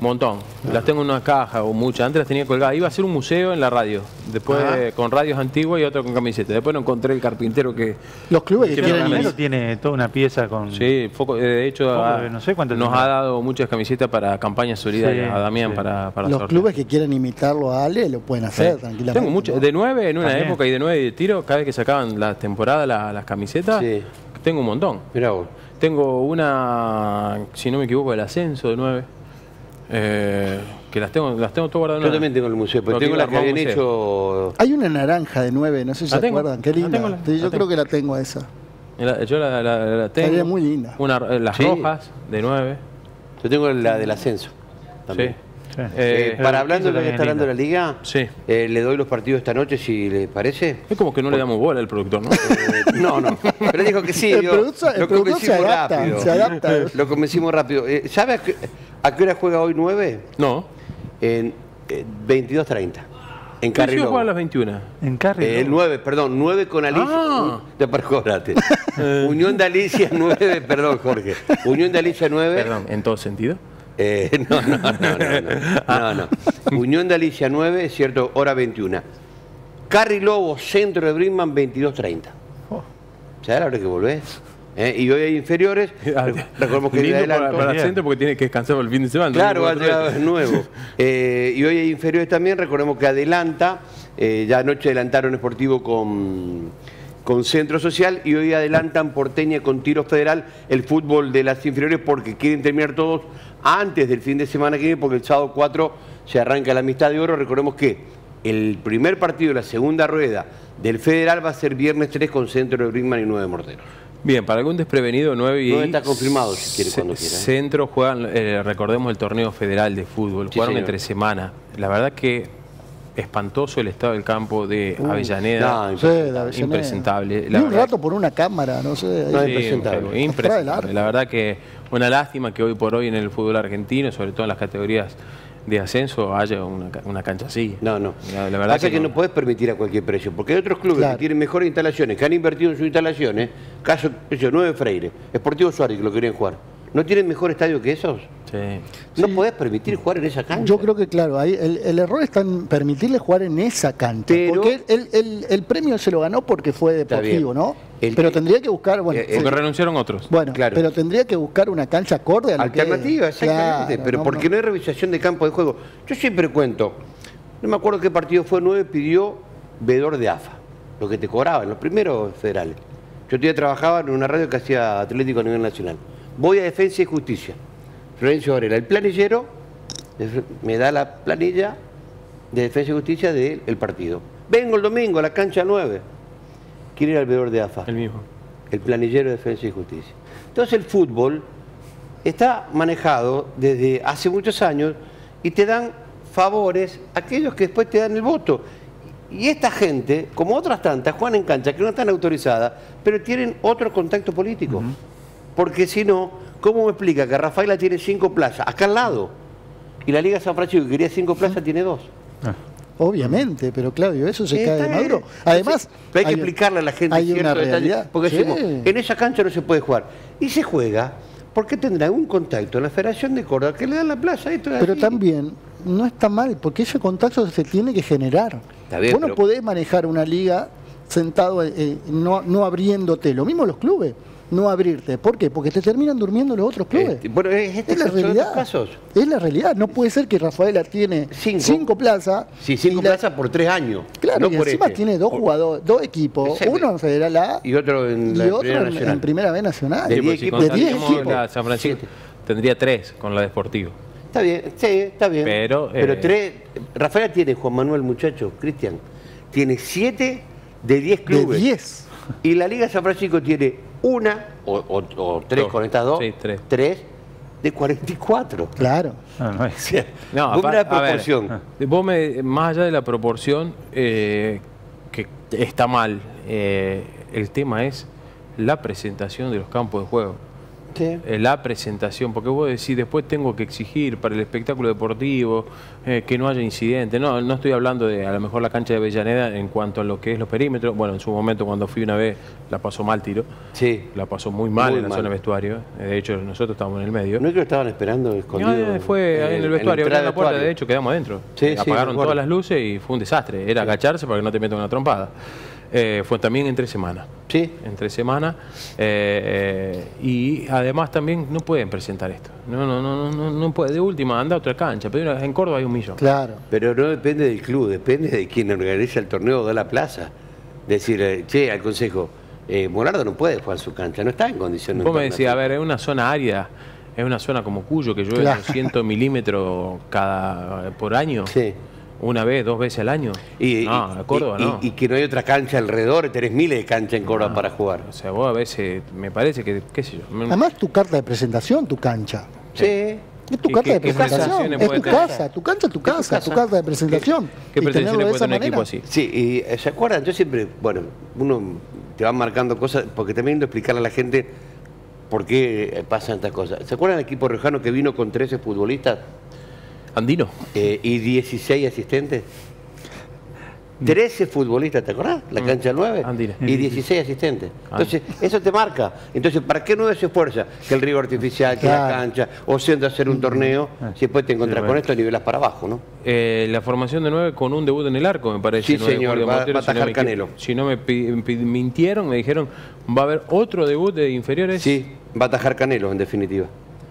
Montón. Las tengo en una caja o muchas. Antes las tenía colgadas. Iba a hacer un museo en la radio. Después eh, con radios antiguas y otro con camisetas. Después no encontré el carpintero que. Los clubes que ir. tiene toda una pieza con... Sí, foco- eh, de hecho Foco ha- de no sé nos ha dado muchas camisetas para campañas solidarias Sí, a Damián sí. para, para Los sortear. clubes que quieren imitarlo a Ale lo pueden hacer Sí. tranquilamente. Tengo muchas. ¿no? De nueve en una También. época y de nueve de tiro, cada vez que sacaban la temporada la- las camisetas, Sí. tengo un montón. Mirá vos. Tengo una, si no me equivoco, del ascenso de nueve. Eh, que las tengo, las tengo todas guardadas. en Yo también tengo el museo, pero tengo las que habían hecho... Hay una naranja de 9, no sé si La se tengo, acuerdan. Qué la linda. tengo, la- Sí, yo la creo tengo. que la tengo esa. La- yo la, la- la tengo. Estaría muy linda. Una, eh, las Sí. rojas de nueve. Yo tengo la del ascenso. También. Sí. Sí. Eh, Eh, el para hablando de lo que está hablando la liga, Sí. eh, le doy los partidos esta noche si le parece. Es como que no le damos bola al productor, ¿no? Eh, no, no. Pero dijo que sí. El digo, el lo productor se convencimos adapta, rápido. se adapta. Lo convencimos rápido. Eh, ¿Sabe a qué, a qué hora juega hoy 9? no. En eh, 22.30. En ¿Qué Carrillo. juega a las 21? En Carri. Eh, el 9, perdón, 9 con Alicia. Ah. Uy, Te perjoraste. Unión de Alicia 9, perdón, Jorge. Unión de Alicia 9. Perdón, ¿en todo sentido? Eh, no, no, no, no, no, no, no. Unión de Alicia 9, es cierto, hora 21. Carri Lobo, centro de Brinkman, 22.30. Oh. ¿Sabes la hora que volvés? ¿Eh? Y hoy hay inferiores. Recordemos que Lindo de para, para el centro porque tiene que descansar por el fin de semana. Claro, va a llegar nuevo. Eh, y hoy hay inferiores también, recordemos que adelanta, eh, ya anoche adelantaron Esportivo con, con Centro Social y hoy adelantan Porteña con Tiro Federal el fútbol de las inferiores porque quieren terminar todos antes del fin de semana que viene porque el sábado 4 se arranca la amistad de oro. Recordemos que el primer partido de la segunda rueda del Federal va a ser viernes 3 con Centro de Brinkman y 9 Morteros. Bien, para algún desprevenido, 9 y Nueve está confirmado, si quiere, cuando quiera, ¿eh? Centro juegan, eh, recordemos el torneo federal de fútbol, Sí, jugaron señor. entre semana. La verdad que espantoso el estado del campo de Avellaneda. no, Sí, Avellaneda. impresentable. La un rato por una cámara, no sé. No, es impresentable. impresentable. La verdad que una lástima que hoy por hoy en el fútbol argentino, sobre todo en las categorías de ascenso, haya una, ca- una cancha así. No, no. La, la verdad Pasa que, no. puedes permitir a cualquier precio, porque hay otros clubes Claro. que tienen mejores instalaciones, que han invertido en sus instalaciones, caso, qué sé yo, 9 Freire, Esportivo Suárez, que lo querían jugar. ¿No tienen mejor estadio que esos? Sí. No podés permitir jugar en esa cancha. Yo creo que, claro, ahí el, el error está en permitirle jugar en esa cancha. Pero- porque el, el- el premio se lo ganó porque fue deportivo. ¿no? El- pero tendría que buscar, bueno, Eh, eh, Porque renunciaron otros. bueno claro. pero tendría que buscar una cancha acorde a que- Alternativa, exactamente. Claro, pero no, porque no. no. hay revisación de campo de juego. Yo siempre cuento, no me acuerdo qué partido fue 9, pidió veedor de AFA, lo que te cobraban, los primeros federales. Yo todavía trabajaba en una radio que hacía Atlético a nivel nacional. Voy a Defensa y Justicia. Florencio Varela, el planillero, me da la planilla de Defensa y Justicia del el partido. Vengo el domingo a la cancha 9. ¿Quién era el veedor de AFA? El mismo. El planillero de Defensa y Justicia. Entonces el fútbol está manejado desde hace muchos años y te dan favores aquellos que después te dan el voto. Y esta gente, como otras tantas, juegan en cancha que no están autorizadas, pero tienen otro contacto político. Porque si no, ¿cómo me explica que Rafaela tiene cinco plazas, acá al lado? Y la Liga San Francisco, que quería cinco plazas, tiene dos. Obviamente, pero Claudio, eso se cae de. Maduro. Además, Pero hay que explicarle a la gente hay una realidad. Porque Sí. decimos, en esa cancha no se puede jugar. Y se juega porque tendrá un contacto en la Federación de Córdoba que le dan la plaza. Esto es Pero también no está mal, porque ese contacto se tiene que generar. Está bien, Vos no pero- podés manejar una liga sentado, eh, no, no abriéndote. Lo mismo los clubes, no abrirte. ¿Por qué? Porque te terminan durmiendo los otros clubes. Este, bueno, es, este es la realidad. casos. Es la realidad. No puede ser que Rafaela tiene cinco, plazas. Sí, cinco la- plazas por tres años. Claro, no y por encima este. tiene dos jugadores, dos equipos, Ese- uno en Federal A Y otro en la y otro Primera en, Nacional. en Primera B Nacional. Sí, porque si de 10 contaríamos equipos. la San Francisco, tendría tres con la de Sportivo. Está bien, sí, está bien. Pero, Pero eh, tres. Rafaela tiene, Juan Manuel, muchacho, Cristian, tiene siete de diez clubes. 10. Y la Liga San Francisco tiene una, o, o- o tres Dos. con estas dos, Sí, tres. tres de 44. Claro. No, no O es. No, vos mirá apar- la a ver, proporción. vos me- más allá de la proporción, eh, que está mal, eh, el tema es la presentación de los campos de juego. Sí. Eh, la presentación, porque vos decís, después tengo que exigir para el espectáculo deportivo eh, que no haya incidentes. No, no estoy hablando de a lo mejor la cancha de Avellaneda en cuanto a lo que es los perímetros. Bueno, en su momento cuando fui una vez la pasó mal tiro. Sí. La pasó muy mal Muy en la mal. zona de vestuario. De hecho, nosotros estábamos en el medio. ¿No es que lo estaban esperando escondido? No, fue ahí en el vestuario, abrieron la puerta, de hecho quedamos adentro. Sí, Eh, sí, Apagaron todas las luces y fue un desastre. Era agacharse para que no te metan una trompada. Eh, fue también entre semana. Sí. Entre semana. eh, eh, y además también no pueden presentar esto. No, no, no, no, no, no puede. De última, anda a otra cancha. Pero en Córdoba hay un millón. Claro. Pero no depende del club, depende de quien organiza el torneo de la plaza. Decir, eh, che, al consejo, eh, Morardo no puede jugar su cancha, no está en condiciones. Vos me de decís, a ver, es una zona árida, es una zona como Cuyo que llueve Claro. 200 milímetros cada por año. Sí. Una vez, dos veces al año. Y, no, y- a Córdoba y- no. y que no hay otra cancha alrededor, tenés miles de canchas en Córdoba para jugar. O sea, vos a veces, me parece que, qué sé yo. me- Además, tu carta de presentación, tu cancha. Sí. Es tu ¿Y carta qué- de presentación. Es tu casa, tu cancha, tu casa, casa. tu carta de presentación. ¿Qué pretensiones puede esa tener un equipo manera. así? Sí, y eh, ¿se acuerdan? Yo siempre, bueno, uno te va marcando cosas, porque también explicarle a la gente por qué pasan estas cosas. ¿Se acuerdan del equipo rojano que vino con 13 futbolistas Andino. eh, y 16 asistentes? 13 futbolistas, ¿te acordás? La cancha 9 Andina. y 16 asistentes. Entonces, eso te marca. Entonces, ¿para qué 9 se esfuerza? Que el río artificial, que la cancha, o siendo hacer un torneo, si después te encontrás Sí, con esto, nivelas para abajo, ¿no? Eh, la formación de nueve con un debut en el arco, me parece. Sí, nueve, señor, va- Montero, va a si no atajar me Canelo. Si no me mintieron, me dijeron, va a haber otro debut de inferiores. Sí, va a atajar Canelo, en definitiva.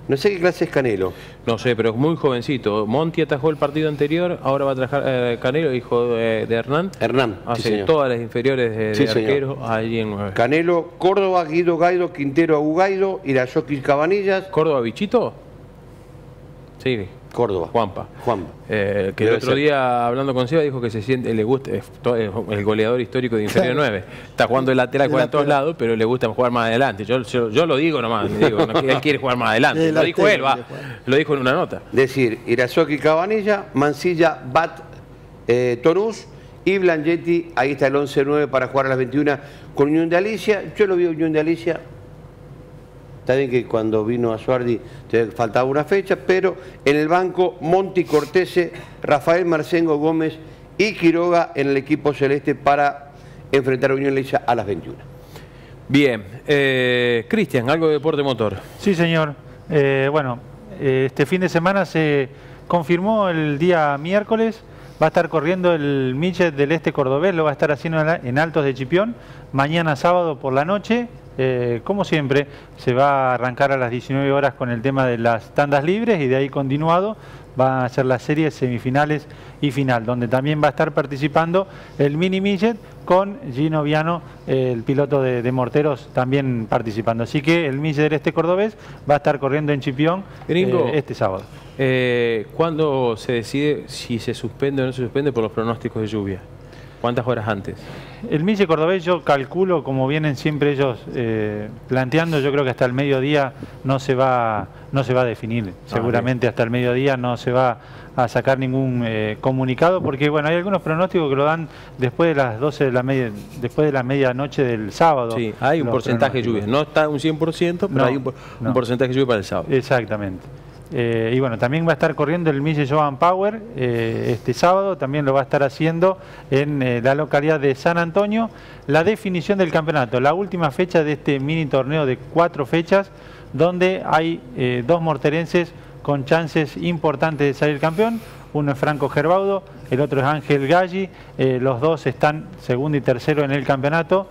No sé qué clase es Canelo. No sé, pero es muy jovencito. Monti atajó el partido anterior, ahora va a atajar eh, Canelo, hijo de, de Hernán. Hernán, sí, Hace señor. todas las inferiores de, Sí, de arquero ahí en. Canelo, Córdoba, Guido Gaido, Quintero Agugaido, Irazoki Cabanillas, ¿Córdoba Bichito? Sí, Córdoba. Juanpa. Juan. Eh, que el otro ser. día hablando con Seba dijo que se siente, le gusta, es, to- es el goleador histórico de Inferior 9. Está jugando de lateral, juega en todos lados, pero le gusta jugar más adelante. Yo, yo, yo lo digo nomás, le digo, no, él quiere jugar más adelante. De Lo dijo él, va. Lo dijo en una nota. Decir, Irazoki Cabanilla, Mansilla, Bat, eh, Torús y Blanchetti. Ahí está el 11-9 para jugar a las 21 con Unión de Alicia. Yo lo vi a Unión de Alicia. Está bien que cuando vino a Suardi faltaba una fecha, pero en el banco Monti Cortese, Rafael Marcengo Gómez y Quiroga en el equipo celeste para enfrentar a Unión Alicia a las 21. Bien, eh, Cristian, algo de deporte motor. Sí, señor. Eh, bueno, eh, este fin de semana se confirmó el día miércoles. Va a estar corriendo el Midget del Este Cordobés, lo va a estar haciendo en Altos de Chipión. Mañana sábado por la noche, eh, como siempre, se va a arrancar a las 19 horas con el tema de las tandas libres y de ahí continuado va a ser la serie semifinales y final, donde también va a estar participando el Mini Millet con Gino Viano, el piloto de, de Morteros, también participando. Así que el del Este Cordobés va a estar corriendo en Chipión Gringo. eh, este sábado. Eh, ¿Cuándo se decide si se suspende o no se suspende por los pronósticos de lluvia? ¿Cuántas horas antes? El Mille Cordobés yo calculo, como vienen siempre ellos eh, planteando, yo creo que hasta el mediodía no se va, no se va a definir. Seguramente hasta el mediodía no se va a sacar ningún eh, comunicado, porque bueno, hay algunos pronósticos que lo dan después de las 12 de la media, después de la medianoche del sábado. Sí, hay un porcentaje de lluvia. No está un 100%, pero No, hay un, por- un no. porcentaje de lluvia para el sábado. Exactamente. Eh, y bueno, también va a estar corriendo el Mille Joan Power eh, este sábado, también lo va a estar haciendo en eh, la localidad de San Antonio. La definición del campeonato, la última fecha de este mini torneo de cuatro fechas, donde hay dos morterenses con chances importantes de salir campeón. Uno es Franco Gerbaudo, el otro es Ángel Galli. Los dos están segundo y tercero en el campeonato.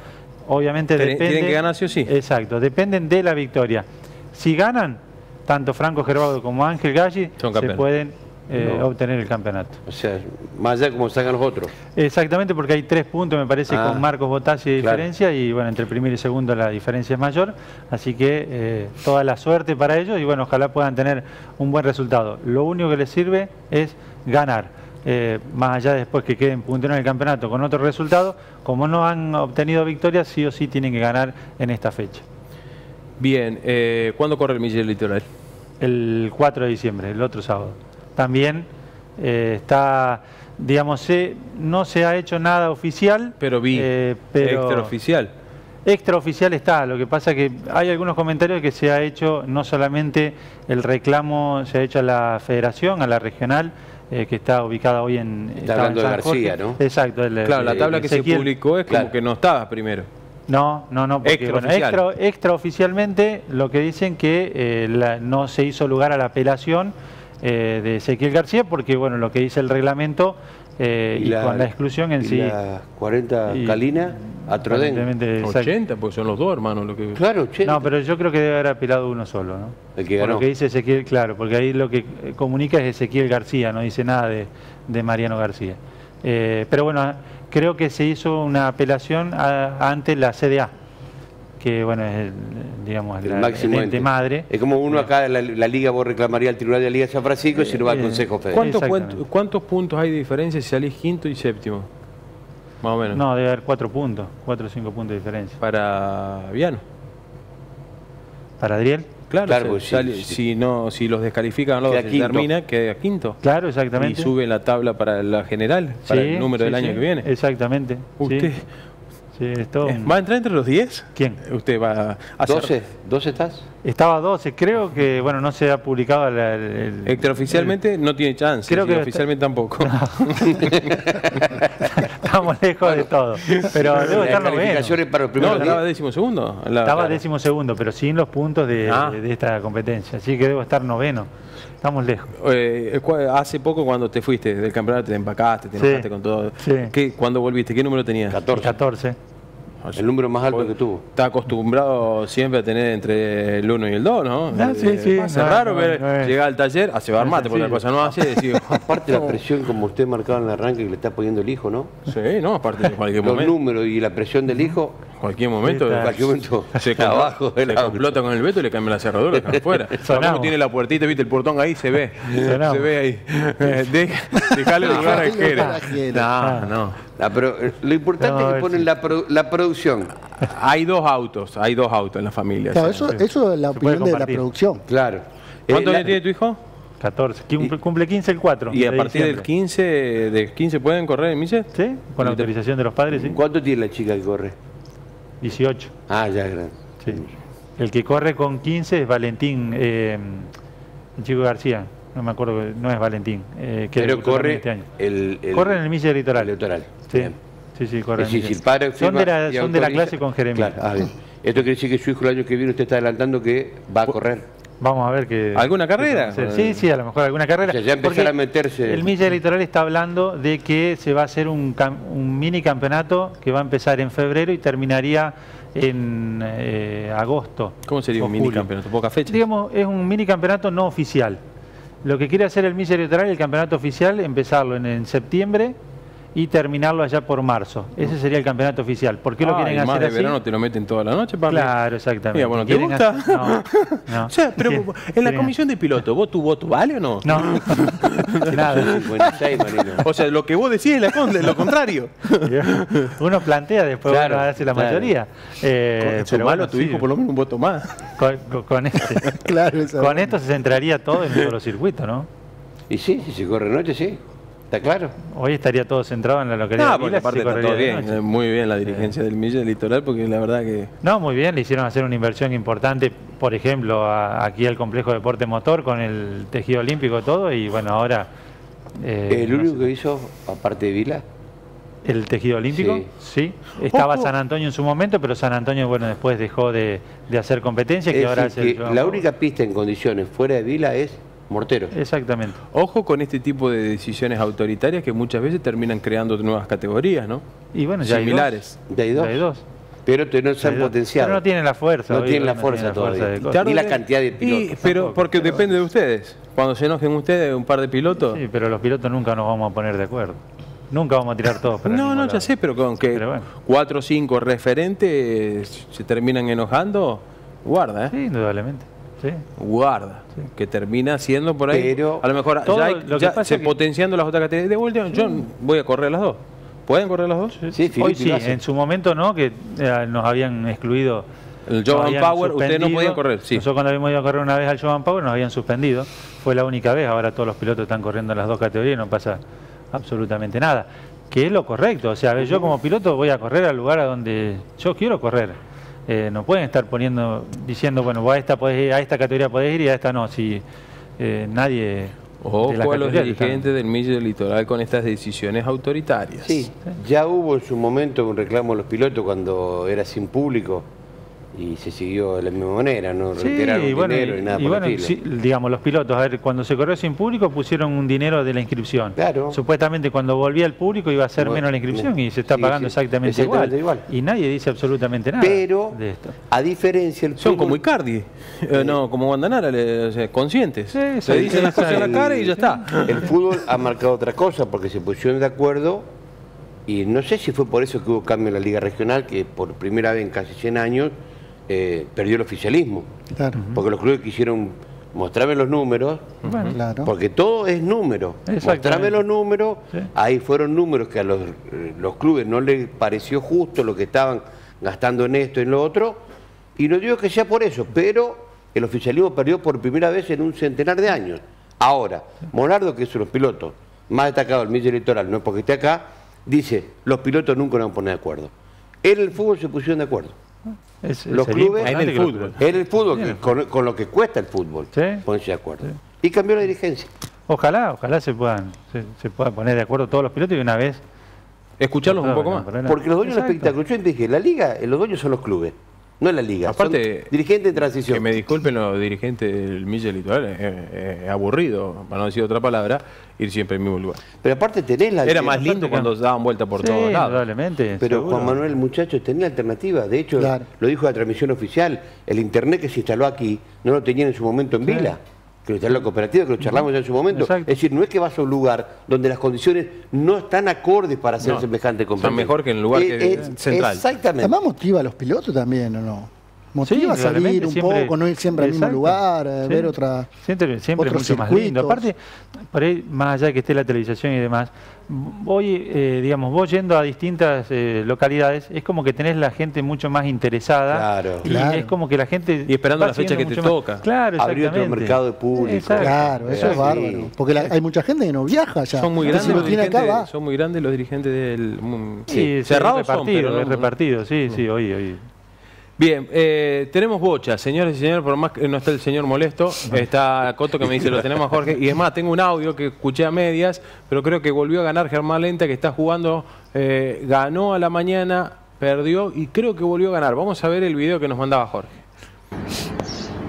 Obviamente Tienen- depende. tienen que ganar sí o sí. Exacto, dependen de la victoria. Si ganan, tanto Franco Gerbaudo como Ángel Galli Son se pueden eh, No. obtener el campeonato. O sea, más allá de cómo sacan los otros. Exactamente, porque hay tres puntos, me parece, Ah, con Marcos Botassi de claro. diferencia, y bueno, entre primero y segundo la diferencia es mayor, así que eh, toda la suerte para ellos, y bueno, ojalá puedan tener un buen resultado. Lo único que les sirve es ganar. Eh, más allá de después que queden punteros en el campeonato con otro resultado, como no han obtenido victorias, sí o sí tienen que ganar en esta fecha. Bien, eh, ¿cuándo corre el Miguel Litoral? el 4 de diciembre, el otro sábado. También eh, está, digamos, se- no se ha hecho nada oficial. Pero vi eh, pero extraoficial. Extraoficial está, lo que pasa que hay algunos comentarios que se ha hecho, no solamente el reclamo se ha hecho a la federación, a la regional, eh, que está ubicada hoy en... en hablando de García, Jorge. ¿no? Exacto. el- Claro, la el- tabla que se publicó es como Claro. que no estaba primero. No, no, no, porque bueno, extra, extraoficialmente lo que dicen que eh, la- no se hizo lugar a la apelación eh, de Ezequiel García porque bueno, lo que dice el reglamento eh, y, con la exclusión en y sí. La 40 y- Calina a Trodén. aparentemente, exacto. 80, pues son los dos hermanos lo que... Claro, 80. No, pero yo creo que debe haber apelado uno solo, ¿no? El que Por ganó. lo que dice Ezequiel, claro, porque ahí lo que eh, comunica es Ezequiel García, no dice nada de, de Mariano García. Eh, pero bueno, creo que se hizo una apelación a- ante la CDA, que bueno, es el, digamos, el la- máximo el ente madre. Es como uno acá en la, la liga, vos reclamaría al Tribunal de la Liga de San Francisco y si no va al Eh, Consejo Federal. ¿Cuántos, ¿Cuántos puntos hay de diferencia si salís quinto y séptimo? Más o menos. No, debe haber cuatro puntos, cuatro o cinco puntos de diferencia. Para Viano. Para Adriel, Claro, Claro, se- sí, sale- sí. si no, si los descalifican los Queda se termina, queda quinto. claro, exactamente. Y sube la tabla para la general, para Sí, el número del año sí, que viene. Exactamente. Usted sí. Sí, es todo un- ¿va a entrar entre los 10? ¿Quién? Usted va a hacer 12, 12 estás. Estaba 12, creo que, bueno, no se ha publicado el- el- el- Extraoficialmente no tiene chance, Creo que está- oficialmente tampoco. Estamos lejos de todo. Pero debo estar noveno. para los no, estaba 10. décimo segundo. La- Estaba claro. décimo segundo, pero sin los puntos de, Ah. de esta competencia. Así que debo estar noveno. Estamos lejos. Eh, hace poco cuando te fuiste del campeonato te empacaste, te Sí. enojaste con todo. Sí. ¿Qué, ¿Cuándo volviste? ¿Qué número tenías? 14. 14. El número más alto que tuvo. Está acostumbrado siempre a tener entre el 1 y el 2, ¿no? Ah, sí, Eh, sí, hace no, raro no, ver, no es- llegar al taller a cebar es mate, porque la cosa no hace, decir, Aparte la presión como usted marcaba en el arranque que le está poniendo el hijo, ¿no? sí, no, aparte de cualquier Los momento. números y la presión del hijo, Cualquier momento, Sí, en cualquier momento se, abajo se complota con el veto y le cambia la cerradura acá afuera. Sonamos. Tiene la puertita, viste, el portón ahí se ve. Sonamos. Se ve ahí. Eh, Deja- Dejale lugar a. No, no. Ah, pero eh, lo importante No, es que ponen la, produ- la producción. Hay dos autos, hay dos autos en la familia. Claro, eso, eso es la Se opinión de la producción. Claro. ¿Cuántos Eh, la- años tiene tu hijo? 14. Cumple, cumple 15 el 4. Y a de partir del diciembre. 15, de 15 pueden correr en Millet. ¿Sí? Con la autorización de los padres, sí. ¿Cuánto tiene la chica que corre? 18. Ah, ya es grande. Sí. El que corre con 15 es Valentín, eh, el chico García. No me acuerdo, no es Valentín. eh, que Pero corre este año. el, el- Corre en el Milla Litoral. el litoral. Sí, sí, sí, corre. Es en el decir, si Milla. el padre son de la, son de la clase con Jeremías. Claro, ah, bien. Esto quiere decir que su hijo el año que viene usted está adelantando que va a correr. Vamos a ver que. ¿Alguna carrera? Sí, sí, a lo mejor alguna carrera. O sea, ya empezar a meterse- El Milla Litoral está hablando de que se va a hacer un, cam- un mini campeonato que va a empezar en febrero y terminaría en eh, agosto. ¿Cómo sería un mini campeonato? ¿Poca fecha? Digamos, es un mini campeonato no oficial. Lo que quiere hacer el Miller Litoral, el campeonato oficial, empezarlo en, en septiembre y terminarlo allá por marzo. Ese sería el campeonato oficial. ¿Por qué lo Ah, quieren y hacer más de así? verano te lo meten toda la noche, papi. Claro, exactamente. Mira, bueno, ¿te gusta? hacer- No, no. O sea, pero en la comisión de piloto, ¿vos tu voto vale o no? No, nada. 56, Marino. O sea, lo que vos decís es lo contrario. Uno plantea, después Claro, uno hace la claro. mayoría. Eh, Pero malo bueno, tu sí, hijo por lo menos un voto más. con, con- con este- Claro, con esto se centraría todo en un solo circuito, ¿no? Y sí, si se corre noche, sí. ¿Está claro? Hoy estaría todo centrado en la localidad No, de porque aparte está todo bien. Muy bien la dirigencia del Milla Litoral, porque la verdad que. No, muy bien, le hicieron hacer una inversión importante, por ejemplo, a- aquí al complejo de deporte motor con el tejido olímpico todo y bueno, ahora eh, el no único sé, que hizo, aparte de Vila, el tejido olímpico, sí. Estaba Ojo. San Antonio en su momento, pero San Antonio bueno, después dejó de, de hacer competencia que es ahora decir, hace el que la única pista en condiciones fuera de Vila es Mortero. Exactamente. Ojo con este tipo de decisiones autoritarias que muchas veces terminan creando nuevas categorías, ¿no? Y bueno, ya hay dos. Similares. Ya hay dos. Pero te- no se Ya hay han dos. potenciado. Pero no tienen la fuerza. No tienen la no fuerza tienen todavía. Ni la cantidad de Y- pilotos. pero tampoco, porque pero depende de ustedes. Cuando se enojen ustedes, un par de pilotos. Sí, pero los pilotos nunca nos vamos a poner de acuerdo. Nunca vamos a tirar todos. para No, no, lado. ya sé, pero con que Pero bueno. cuatro o cinco referentes se terminan enojando, guarda, ¿eh? Sí, indudablemente. Sí. Guarda. Que termina siendo por ahí. Pero a lo mejor todo ya, hay- lo que ya pasa se que- potenciando las otras categorías. De vuelta, yo voy a correr las dos. ¿Pueden correr las dos? Sí, Hoy sí, en su momento no, que eh, nos habían excluido. El Jovan Power, ustedes no podían correr, sí. Nosotros cuando habíamos ido a correr una vez al Jovan Power nos habían suspendido. Fue la única vez, ahora todos los pilotos están corriendo en las dos categorías y no pasa absolutamente nada. Que es lo correcto, o sea, a ver, yo como piloto voy a correr al lugar a donde yo quiero correr. Eh, no pueden estar poniendo, diciendo, bueno, vos a esta, podés ir, a esta categoría podés ir y a esta no, si eh, nadie... Ojo a los dirigentes del Mille Litoral con estas decisiones autoritarias. Sí, ya hubo en su momento un reclamo de los pilotos cuando era sin público y se siguió de la misma manera, no Sí, retiraron y bueno, dinero y- ni nada y por bueno, el estilo. sí, digamos, los pilotos, a ver, cuando se corrió sin público pusieron un dinero de la inscripción. Claro. Supuestamente cuando volvía el público iba a ser Bueno, menos la inscripción y se está sí, pagando sí, exactamente, exactamente igual. igual. Y nadie dice absolutamente nada Pero, de esto. a diferencia el Son como Icardi, eh, no, como Guandanara, le- o sea, conscientes. Sí, sí, Se dicen sí, las cosas en la cara y ya está. El fútbol ha marcado otra cosa porque se pusieron de acuerdo y no sé si fue por eso que hubo cambio en la Liga Regional, que por primera vez en casi 100 años eh, perdió el oficialismo. Claro, Porque los clubes quisieron mostrarme los números, Bueno, claro. porque todo es número. Mostrarme los números, Sí. ahí fueron números que a los, eh, los clubes no les pareció justo lo que estaban gastando en esto y en lo otro, y no digo que sea por eso, pero el oficialismo perdió por primera vez en un centenar de años. Ahora, Monardo, que es uno de los pilotos más destacados del medio electoral, no es porque esté acá, dice, los pilotos nunca nos van a poner de acuerdo. En el fútbol se pusieron de acuerdo. Es- Los sería clubes en el fútbol. pilotos- En el fútbol, Bien. que- con, con lo que cuesta el fútbol, Sí. ponerse de acuerdo. Y cambió la dirigencia. Ojalá, ojalá se puedan, se, se puedan poner de acuerdo todos los pilotos y una vez. Escucharlos un poco más. Porque los dueños del espectáculo, yo te dije, la liga, los dueños son los clubes, no es la liga. Aparte, son dirigentes de Que transición. me disculpen los dirigentes del Mille Litoral, es, es- es aburrido, para no decir otra palabra, ir siempre al mismo lugar. Pero aparte tenés la Era más lindo cuando daban vuelta por Sí, todos lados. indudablemente. Pero seguro. Juan Manuel, muchachos, tenía alternativa. De hecho, Claro. lo dijo la transmisión oficial. El internet que se instaló aquí no lo tenían en su momento en Sí. Vila. Que lo instaló la cooperativa, que lo charlamos ya en su momento. Exacto. Es decir, no es que vas a un lugar donde las condiciones no están acordes para hacer No, semejante son competencia. mejor que en el lugar que- Eh, central. Exactamente. Además motiva a los pilotos también, ¿o no? Motiva a salir un siempre- poco, no ir siempre al mismo lugar, eh, Sí. ver otra... Siempre, siempre es mucho más lindo. Aparte, por ahí, más allá de que esté la televisión y demás, voy, eh, digamos, vos yendo a distintas eh, localidades, es como que tenés la gente mucho más interesada. Claro. Y Claro. es como que la gente. Y esperando la fecha que te más. toca. Claro, Abrir otro mercado de público. Exacto. Claro, eso Es bárbaro. Porque la- hay mucha gente que no viaja ya. Son muy grandes si los acá, dirigentes, va. son muy grandes los dirigentes del mm, Sí, sí, cerrados son, repartido, pero no- es repartido, sí, sí, hoy, hoy. Bien, eh, tenemos bocha, señores y señores, por más que no esté el señor molesto, está Coto que me dice lo tenemos a Jorge, y es más, tengo un audio que escuché a medias, pero creo que volvió a ganar Germán Lenta, que está jugando, eh, ganó a la mañana, perdió y creo que volvió a ganar. Vamos a ver el video que nos mandaba Jorge.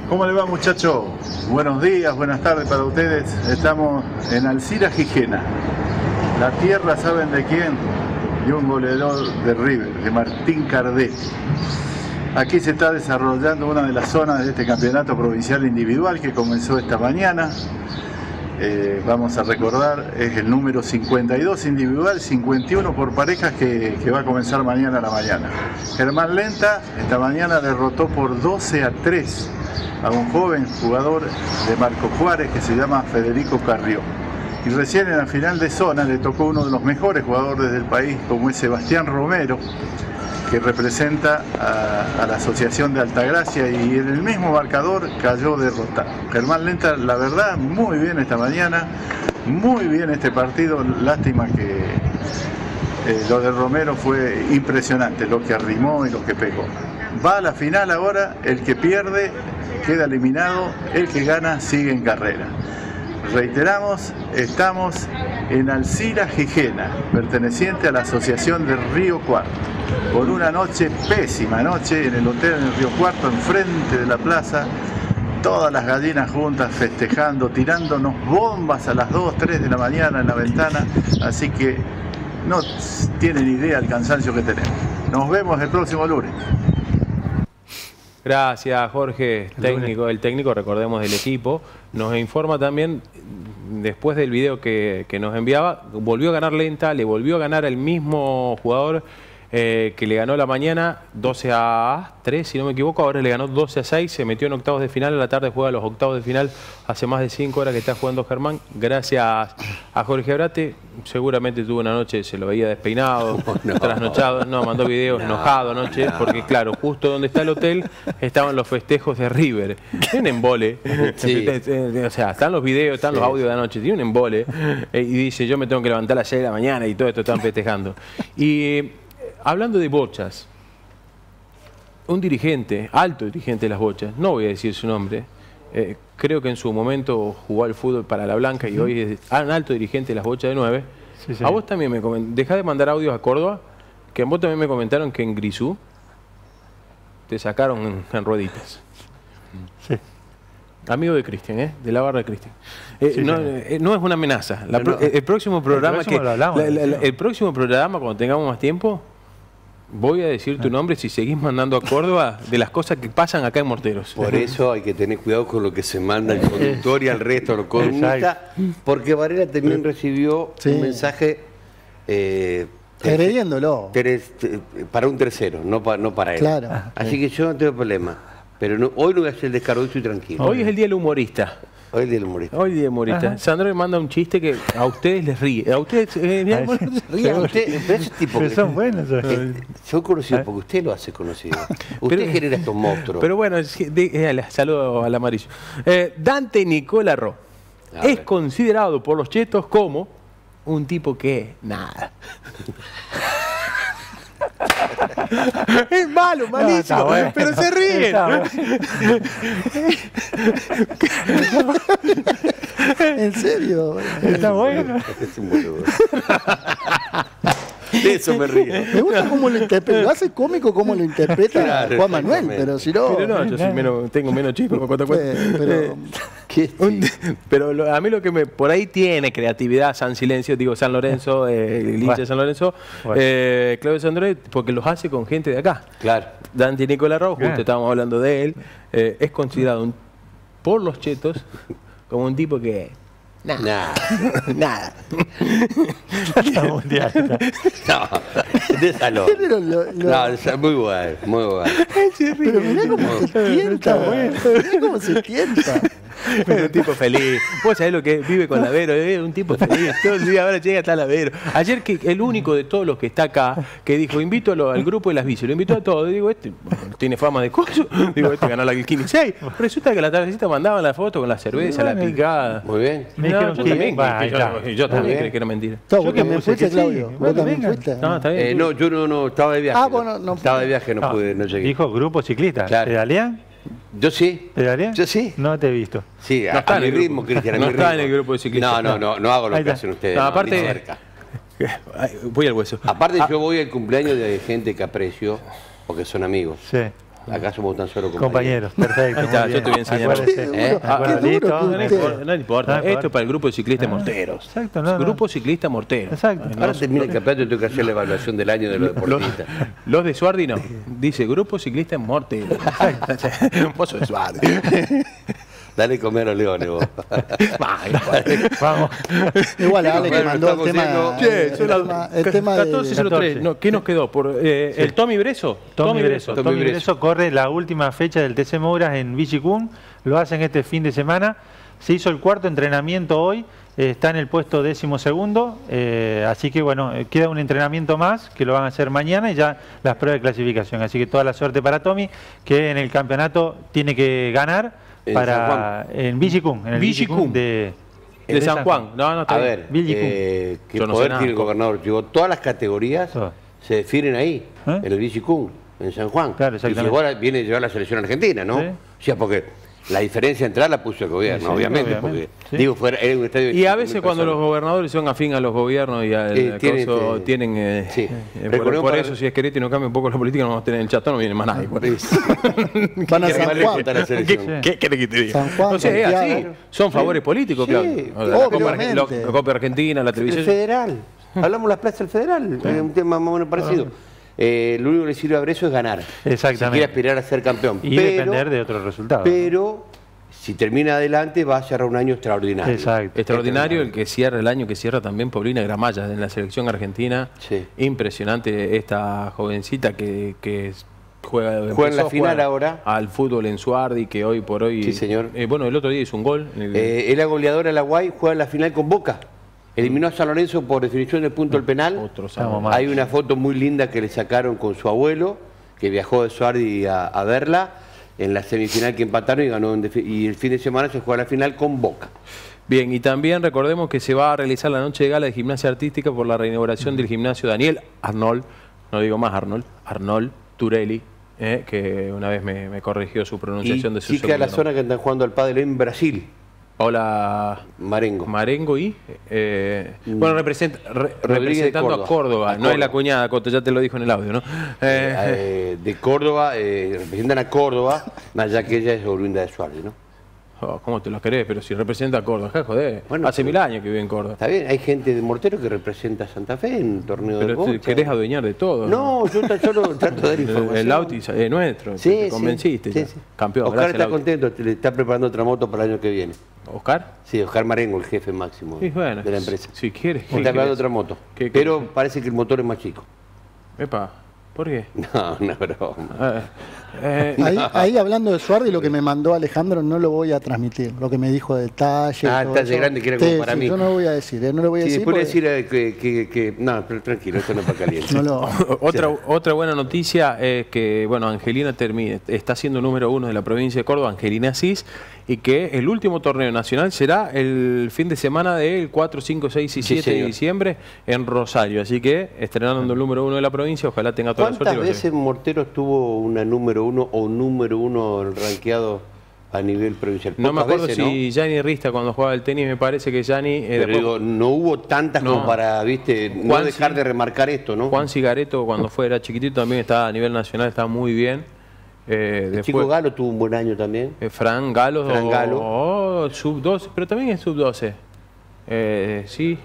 ¿Cómo le va muchacho? Buenos días, buenas tardes para ustedes. Estamos en Alcira Gijena. La tierra, ¿saben de quién? De un goleador de River, de Martín Cardet. Aquí se está desarrollando una de las zonas de este campeonato provincial individual que comenzó esta mañana. eh, vamos a recordar, es el número 52 individual, 51 por parejas que, que va a comenzar mañana a la mañana. Germán Lenta esta mañana derrotó por 12 a 3 a un joven jugador de Marco Juárez que se llama Federico Carrió. Y recién en la final de zona le tocó uno de los mejores jugadores del país, como es Sebastián Romero, que representa a, la Asociación de Altagracia y en el mismo marcador cayó derrotado. Germán Lenta, la verdad, muy bien esta mañana, muy bien este partido, lástima que eh, lo de Romero fue impresionante, lo que arrimó y lo que pegó. Va a la final ahora, el que pierde queda eliminado, el que gana sigue en carrera. Reiteramos, estamos en Alcira Gijena, perteneciente a la Asociación del Río Cuarto, por una noche, pésima noche, en el hotel en el Río Cuarto, enfrente de la plaza, todas las gallinas juntas festejando, tirándonos bombas a las 2, 3 de la mañana en la ventana, así que no tienen idea el cansancio que tenemos. Nos vemos el próximo lunes. Gracias, Jorge, técnico, el técnico, recordemos, del equipo. Nos informa también, después del video que, que nos enviaba, volvió a ganar lenta, le volvió a ganar al mismo jugador eh, que le ganó la mañana 12 a 3, si no me equivoco, ahora le ganó 12 a 6, se metió en octavos de final, a la tarde juega los octavos de final, hace más de 5 horas que está jugando Germán, gracias a Jorge Abrate, seguramente tuvo una noche, se lo veía despeinado, trasnochado, no, mandó videos enojado anoche, porque claro, justo donde está el hotel estaban los festejos de River, tiene un embole, Sí. o sea, están los videos, están los audios de anoche, tiene un embole, eh, y dice, yo me tengo que levantar a las 6 de la mañana y todo esto están festejando. Y hablando de bochas, un dirigente, alto dirigente de las bochas, no voy a decir su nombre, eh, creo que en su momento jugó al fútbol para la Blanca y hoy es un alto dirigente de las bochas de 9. Sí, sí. A vos también me comentaron, dejá de mandar audios a Córdoba, que a vos también me comentaron que en Grisú te sacaron en, en rueditas. Sí. Amigo de Cristian, ¿eh? De la barra de Cristian. Eh, Sí, no, sí. eh, no es una amenaza. La El próximo programa próximo que la- la- el próximo programa cuando tengamos más tiempo voy a decir Ah. tu nombre si seguís mandando a Córdoba de las cosas que pasan acá en Morteros. Por eso hay que tener cuidado con lo que se manda al conductor y al resto de los columnistas, porque Varela también recibió Sí. un mensaje eh, Agrediéndolo. eh, para un tercero, no, pa- no para él. Claro. Así que yo no tengo problema. Pero no- hoy no voy a hacer el descargo, estoy tranquilo. Hoy es el día del humorista. Hoy el día del humorista. Hoy es el día del humorista. Ajá. Sandro me manda un chiste que a ustedes les ríe. A ustedes eh, Ay, bueno, sí. se ríen. Usted- usted- pero ese tipo Pero que- son buenos. eh, son conocidos porque usted lo hace conocido. Usted Pero- genera estos monstruos. Pero bueno, eh, saludo al amarillo. Eh, Dante Nicola Ro A es considerado por los chetos como un tipo que nada. es malo, malísimo, bueno. pero se ríen. Bueno. En serio. Está bueno. Es un boludo. De eso me río. Me gusta cómo lo interpreta. Lo hace cómico cómo lo interpreta Claro, Juan Manuel, pero si no. Pero no, yo soy menos- tengo menos eh, pero- Eh, pero lo- a mí lo que me por ahí tiene creatividad San Silencio, digo San Lorenzo, eh, el hincha de San Lorenzo, Bueno. eh, Claudio Sandré, porque los hace con gente de acá. Claro. Dante Nicola Rojo, Bien. justo estábamos hablando de él, eh, es considerado un- por los chetos como un tipo que nada, nada. Está mundial. No, de salón. Pero lo- lo- No, es muy bueno, muy bueno. Pero mirá cómo se tienta. Mirá cómo se tienta. Es un tipo feliz. Vos sabés lo que es? vive con Lavero, es un tipo feliz. Todo el día ahora llega hasta Lavero. Ayer que el único de todos los que está acá, que dijo, invito a lo- al grupo de las bicis, lo invitó a todos. Digo, este bueno, tiene fama de coso. Digo, este ganó la 15 Resulta que la tardecita mandaban la foto con la cerveza, la picada. Muy bien. Me No, dijeron yo que- también, Va, que- yo, también creí que era mentira. Todo, Yo que también puse fuiste, que sí. Claudio. Bueno, Vos también venga. fuiste. No, está bien. Eh, no, yo no, no, estaba de viaje. Ah, vos no- no- estaba de viaje, no, No, pude, no llegué. Dijo grupo ciclista. Claro. ¿Pedalean? Yo sí. ¿Pedalean? Yo sí. No te he visto. Sí, a, No está a en mi el ritmo. Cristian. No está en el grupo de ciclistas. No, no, no, no hago lo que hacen ustedes. No, no, aparte- cerca. Voy al hueso. Aparte, Ah. yo voy al cumpleaños de gente que aprecio, porque son amigos. Sí. Acá somos tan solo Compañeros. Perfecto. Está, muy yo te voy a enseñar. ¿Eh? Ah, No, importa. Esto es para el grupo de ciclistas Ah, morteros. exacto, no, no. Grupo ciclista mortero. Exacto. Ahora termina el campeonato y tengo que hacer la evaluación del año de los Los, deportistas. los de Suardi no. Dice grupo ciclista mortero. Vos sos de Suardi. Dale comer a los leones vos. Vamos. Igual a Ale que mandó el tema, el, tema, el tema de... 14.03. No, ¿Qué nos quedó? Por, eh, ¿El Tommy Breso? Tommy Breso. Tommy Tommy Breso. Breso corre la última fecha del TC Mouras en Vichicún. Lo hacen este fin de semana. Se hizo el cuarto entrenamiento hoy. eh, está en el puesto décimo segundo. eh, así que bueno, eh, queda un entrenamiento más que lo van a hacer mañana y ya las pruebas de clasificación. Así que toda la suerte para Tommy, que en el campeonato tiene que ganar para San Juan. en Vichicún. En el de, De San Juan. No, no, está A ver, eh, ¿qué Yo no sé poder nada. tiene el gobernador? Digo, todas las categorías Todo. se definen ahí, ¿Eh? en el Villicum, en San Juan. Claro, y exactamente. llegó a la- viene a llevar la selección argentina, ¿no? Sí. O sea, porque la diferencia entre la puso el gobierno, Sí, sí, obviamente, obviamente. porque Sí. digo, fuera, era un estadio Y a 5.000 veces cuando los gobernadores son afín a los gobiernos y al Eh, tienen, coso, eh, tienen... eh, sí. eh, por, eso, si es Querétaro y no cambia un poco la política, no vamos a tener en el chatón, no viene más nadie. por eso. Van a ¿Qué San Juan. cuenta la selección? ¿Qué, que te diga? San Juan, es así. Santiago. Son favores políticos, Sí, Claudio. O sea, la, Copa, obviamente. Arge- la Copa Argentina, la El televisión. federal. Hablamos de la plaza del federal, es un tema más o menos parecido. Eh, lo único que le sirve a Breso es ganar. Exactamente. Si quiere aspirar a ser campeón. y pero, depender de otros resultados. Pero si termina adelante va a cerrar un año extraordinario. Exacto. Extraordinario el que cierra el año que cierra también Paulina Gramalla en la selección argentina. Sí. Impresionante esta jovencita que, que juega, Juega en la final ahora. Al fútbol en Suardi, que hoy por hoy. Sí, señor. eh, bueno, el otro día hizo un gol. el- Eh, es la goleadora de la Guay, juega en la final con Boca. Eliminó a San Lorenzo por definición del punto del penal. Otro. Hay una foto muy linda que le sacaron con su abuelo, que viajó de Suardi a, a verla, en la semifinal que empataron y ganó. en y el fin de semana se juega la final con Boca. Bien, y también recordemos que se va a realizar la noche de gala de gimnasia artística por la reinauguración del gimnasio Daniel Arnold, no digo más Arnold, Arnold Turelli, eh, que una vez me, me corrigió su Y pronunciación de su sí queda la zona que están jugando al padre en Brasil, Hola, Marengo. Marengo y. eh, bueno, representa, re- representando Córdoba. a Córdoba. A No es la Córdoba. cuñada, Coto, ya te lo dijo en el audio, ¿no? Eh, Eh, de Córdoba, eh, representan a Córdoba, más allá que ella es oriunda de Suárez, ¿no? Oh, ¿Cómo te lo querés? Pero si representa a Córdoba, ja, joder. Bueno, Hace pero- mil años que vive en Córdoba. Está bien, hay gente de Mortero que representa a Santa Fe en un torneo de Pero te bocha. querés adueñar de todo. No, yo solo trato de dar El, información. el Lauti es nuestro, Sí, te sí, convenciste. sí. Campeón, Oscar está contento, le está preparando otra moto para el año que viene. ¿Oscar? Sí, Oscar Marengo, el jefe máximo bueno, de la empresa. Si quieres. ¿qué Está preparando otra moto. ¿Qué Pero parece que el motor es más chico. Epa, ¿por qué? No, no, broma. Eh, eh, Ahí, ahí hablando de Suardi, lo que me mandó Alejandro no lo voy a transmitir. Lo que me dijo de detalle. Ah, detalle grande que era como Sí, para sí, mí. Yo no lo voy a decir, eh, no lo voy a Sí, decir. porque decir eh, que, que, que- No, pero tranquilo, esto no es para caliente. no lo- Otra, otra buena noticia es que, bueno, Angelina termina, está siendo número uno de la provincia de Córdoba, Angelina Cis, y que el último torneo nacional será el fin de semana del 4, 5, 6 y Sí, 7 de diciembre en Rosario. Así que estrenando el número uno de la provincia, ojalá tenga toda la suerte. ¿Cuántas veces Mortero estuvo una número uno o número uno rankeado a nivel provincial? No me acuerdo veces, si Gianni Rista cuando jugaba el tenis, me parece que Gianni... eh, Pero después- digo, no hubo tantas No. como para, viste, no Juan dejar sí. de remarcar esto, ¿no? Juan Cigareto cuando fue era chiquitito también estaba a nivel nacional, estaba muy bien. Eh, el después, chico Galo tuvo un buen año también. eh, Fran Galo, Fran Galo. oh, sub 12, pero también es sub 12. Eh, sí.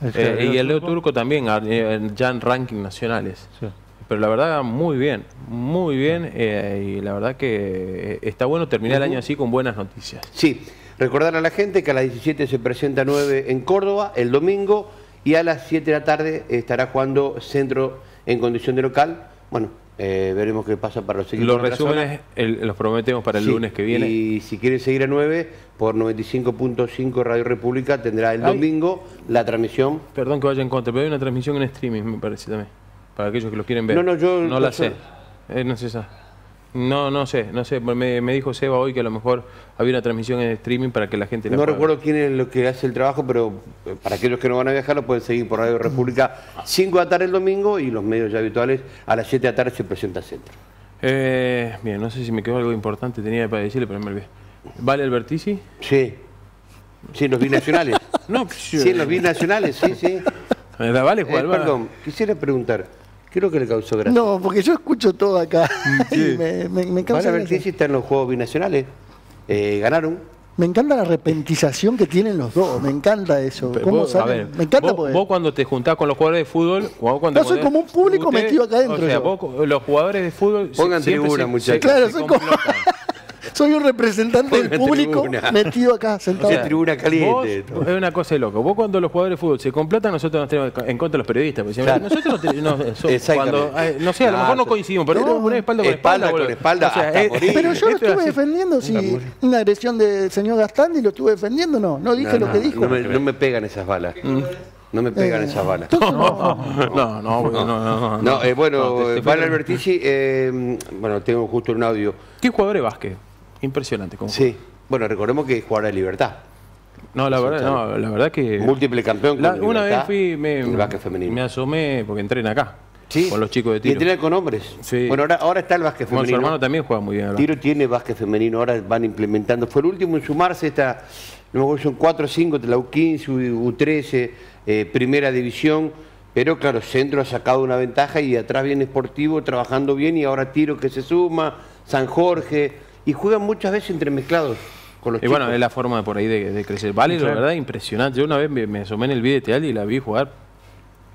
El Eh, y el Leo Turco. También, a- eh, ya en ranking nacionales. Sí. Pero la verdad, muy bien, muy bien. eh, y la verdad que eh, está bueno terminar el año así con buenas noticias. Sí, recordar a la gente que a las 17 se presenta 9 en Córdoba el domingo y a las 7 de la tarde estará jugando Centro en condición de local. Bueno, eh, veremos qué pasa para los equipos. Los resúmenes el- los prometemos para el Sí, lunes que viene. Y si quieren seguir a 9, por 95.5 Radio República tendrá el Ay. domingo la transmisión. Perdón que vaya en contra, pero hay una transmisión en streaming, me parece también. Para aquellos que lo quieren ver. No, no, yo- No la sé. Eh, no sé esa. No, no sé, no sé. Me, me dijo Seba hoy que a lo mejor había una transmisión en streaming para que la gente la No pueda recuerdo quién es lo que hace el trabajo, pero eh, para aquellos que no van a viajar lo pueden seguir por Radio República 5 de la tarde el domingo y los medios ya habituales a las 7 de la tarde se presenta Centro. Eh, bien, no sé si me quedó algo importante, tenía para decirle, pero me olvidé. ¿Vale Albertici? Sí. Sí, los binacionales. No, Sí, en los binacionales, sí, sí. Eh, ¿Vale Eh, jugar? perdón, quisiera preguntar, ¿qué lo que le causó gracia? No, porque yo escucho todo acá Mm, y me, me, me causa Van a ver gracia. si está en los Juegos Binacionales. Eh, ganaron. Me encanta la repentización que tienen los dos, me encanta eso. Pero ¿Cómo vos, a salen? ver, me encanta vos, porque vos cuando te juntás con los jugadores de fútbol, cuando Yo soy como un público metido acá adentro O sea, vos, los jugadores de fútbol Pongan siempre tribuna, se- muchachos. se- Claro, se soy como-. Soy un representante del público tribuna. metido acá, sentado. sea, tribuna caliente. Vos, es una cosa de loco. Vos cuando los jugadores de fútbol se completan, nosotros nos tenemos en contra de los periodistas. porque Claro. Nosotros no, so- cuando, eh, no sé, a lo mejor no coincidimos, pero, Pero- poner espalda con espalda. Espalda con eh. Pero yo lo es estuve defendiendo, si una agresión del señor Gastandi lo estuve defendiendo, no, no dije No, lo que dijo. No me, no me pegan esas balas. No me pegan Eh, esas balas. no. No, no, no, no. no, No, eh, bueno, No, te- te- Vale Albertici, eh, bueno, tengo justo un audio. ¿Qué jugador de básquet? Impresionante. Como Sí. Bueno, recordemos que jugador de libertad. No, la verdad, no, la verdad que. Múltiple campeón con La- una vez fui, me, en el básquet femenino. me asomé porque entrena acá. Sí. Con los chicos de Y tiro. entrena con hombres. Sí. Bueno, ahora, ahora está el básquet Bueno, su femenino. hermano también juega muy bien. Tiro tiene básquet femenino, ahora van implementando. Fue el último en sumarse, esta, no me acuerdo, son 4 o 5, la U15, U- U13, eh, primera división. Pero claro, Centro ha sacado una ventaja y atrás viene Sportivo trabajando bien y ahora Tiro que se suma, San Jorge. Y juegan muchas veces entremezclados con los Y bueno, es la forma de por ahí de, de crecer. Vale, la verdad, impresionante. Yo una vez me, me asomé en el video teatro y la vi jugar.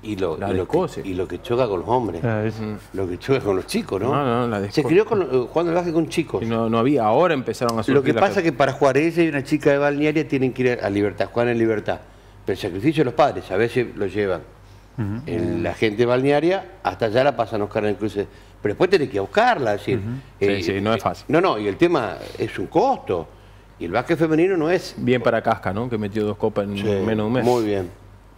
Y lo, La y, lo que, y lo que choca con los hombres. Ah, es- Lo que choca con los chicos, ¿no? No, no, la Se crió con, eh, jugando básquet con chicos. Y no, no había, ahora empezaron a surgir Lo que pasa es que para jugar ella y una chica de balnearia tienen que ir a libertad, jugar en libertad. Pero el sacrificio de los padres, a veces lo llevan. El- la gente balnearia hasta allá la pasan a buscar en el cruce. Pero después tenés que ir a buscarla, es decir. Sí, sí, no es fácil. No, no, y el tema es un costo. Y el básquet femenino no es. Bien para Casca, ¿no? Que metió dos copas en Sí, menos de un mes. Muy bien,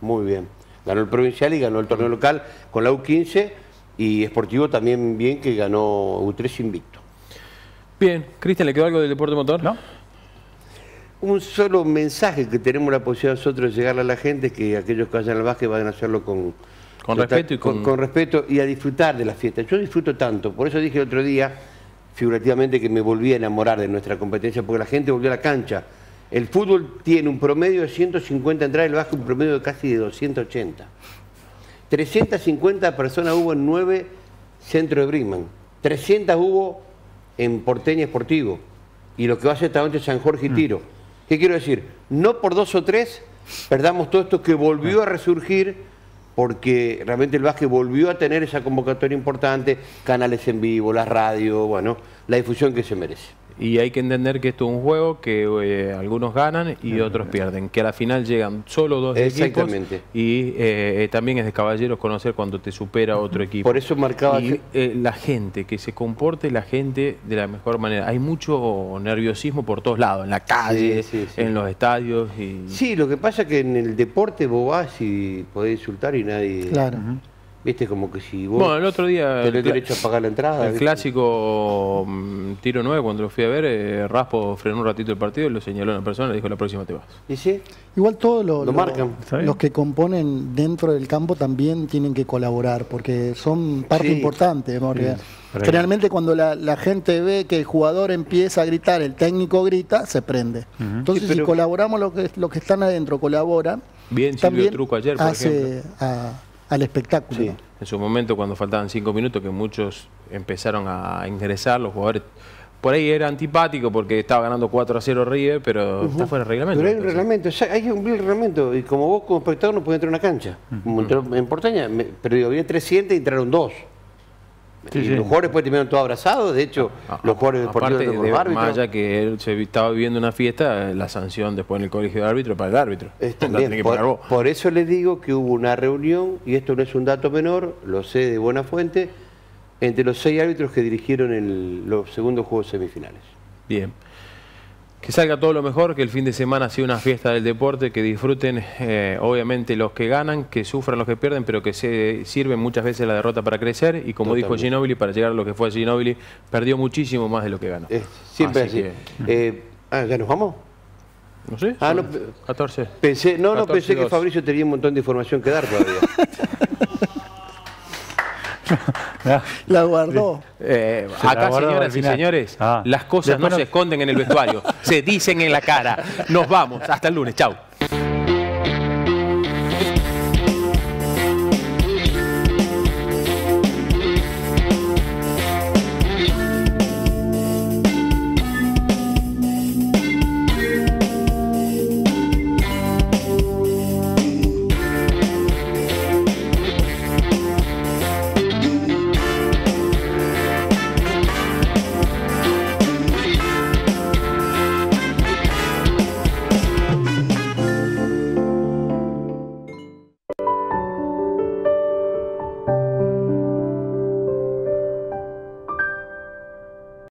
muy bien. Ganó el provincial y ganó el torneo local con la U15 y Esportivo también bien que ganó U3 invicto. Bien, Cristian, ¿le quedó algo del deporte motor? ¿No? Un solo mensaje que tenemos la posibilidad nosotros de llegarle a la gente es que aquellos que vayan al básquet van a hacerlo con, Con respeto y con- con respeto y a disfrutar de la fiesta. Yo disfruto tanto, por eso dije el otro día, figurativamente, que me volví a enamorar de nuestra competencia, porque la gente volvió a la cancha. El fútbol tiene un promedio de 150 entradas, el básquet un promedio de casi de 280. 350 personas hubo en nueve centros de Brinkman. 300 hubo en Porteña Esportivo. Y lo que va a hacer esta noche San Jorge y Tiro. ¿Qué quiero decir? No por dos o tres perdamos todo esto que volvió a resurgir porque realmente el básquet volvió a tener esa convocatoria importante, canales en vivo, la radio, bueno, la difusión que se merece. Y hay que entender que esto es un juego que eh, algunos ganan y otros pierden, que a la final llegan solo dos equipos Exactamente. y eh, eh, también es de caballeros conocer cuando te supera otro equipo. Por eso marcaba... Y eh, la gente, que se comporte la gente de la mejor manera. Hay mucho nerviosismo por todos lados, en la calle, Sí, sí, sí. en los estadios. Y... Sí, lo que pasa es que en el deporte vos vas y podés insultar y nadie... Claro. Viste, como que si vos Bueno, el otro día tenés el derecho a pagar la entrada... el ¿viste? clásico mm, tiro 9, cuando lo fui a ver, eh, Raspo frenó un ratito el partido y lo señaló a una persona y le dijo la próxima te vas. ¿Y sí? Igual todos lo- Lo lo- los que componen dentro del campo también tienen que colaborar, porque son parte Sí. importante. Ahí. generalmente cuando la, la gente ve que el jugador empieza a gritar, el técnico grita, se prende. Entonces, Sí, si colaboramos los que, los que están adentro, colaboran, Bien Silvio también Truco ayer, por hace a- al espectáculo. Sí. ¿no? En su momento, cuando faltaban cinco minutos, que muchos empezaron a ingresar, los jugadores. Por ahí era antipático porque estaba ganando 4 a 0 River, pero está fuera de reglamento. Pero hay un reglamento, o sea, hay que cumplir el reglamento. Y como vos como espectador no podés entrar a una cancha. Entró en Porteña, me- pero digo, había 300 y entraron dos. Sí, y sí. los jugadores después terminaron todos abrazados. De hecho, A- los jugadores aparte deportivos de, los árbitros. más allá que él se estaba viviendo una fiesta, la sanción después en el colegio de árbitro para el árbitro. Es La también, tenés que pagar por, vos. por eso les digo que hubo una reunión, y esto no es un dato menor, lo sé de buena fuente, entre los seis árbitros que dirigieron el- los segundos juegos semifinales. Bien. Que salga todo lo mejor, que el fin de semana sea una fiesta del deporte, que disfruten eh, obviamente los que ganan, que sufran los que pierden, pero que se sirven muchas veces la derrota para crecer. Y como dijo. Ginóbili, para llegar a lo que fue Ginóbili, perdió muchísimo más de lo que ganó. Siempre Así así. Eh, ah, ¿ya nos vamos? No sé, Ah, son no, 14. Pensé, no, no, 14 pensé que. Fabricio tenía un montón de información que dar todavía. Ah, La guardó. Eh, Se la acá, guardó señoras y señores, Ah. las cosas Después no no- se esconden en el vestuario, se dicen en la cara. Nos vamos, hasta el lunes, chau.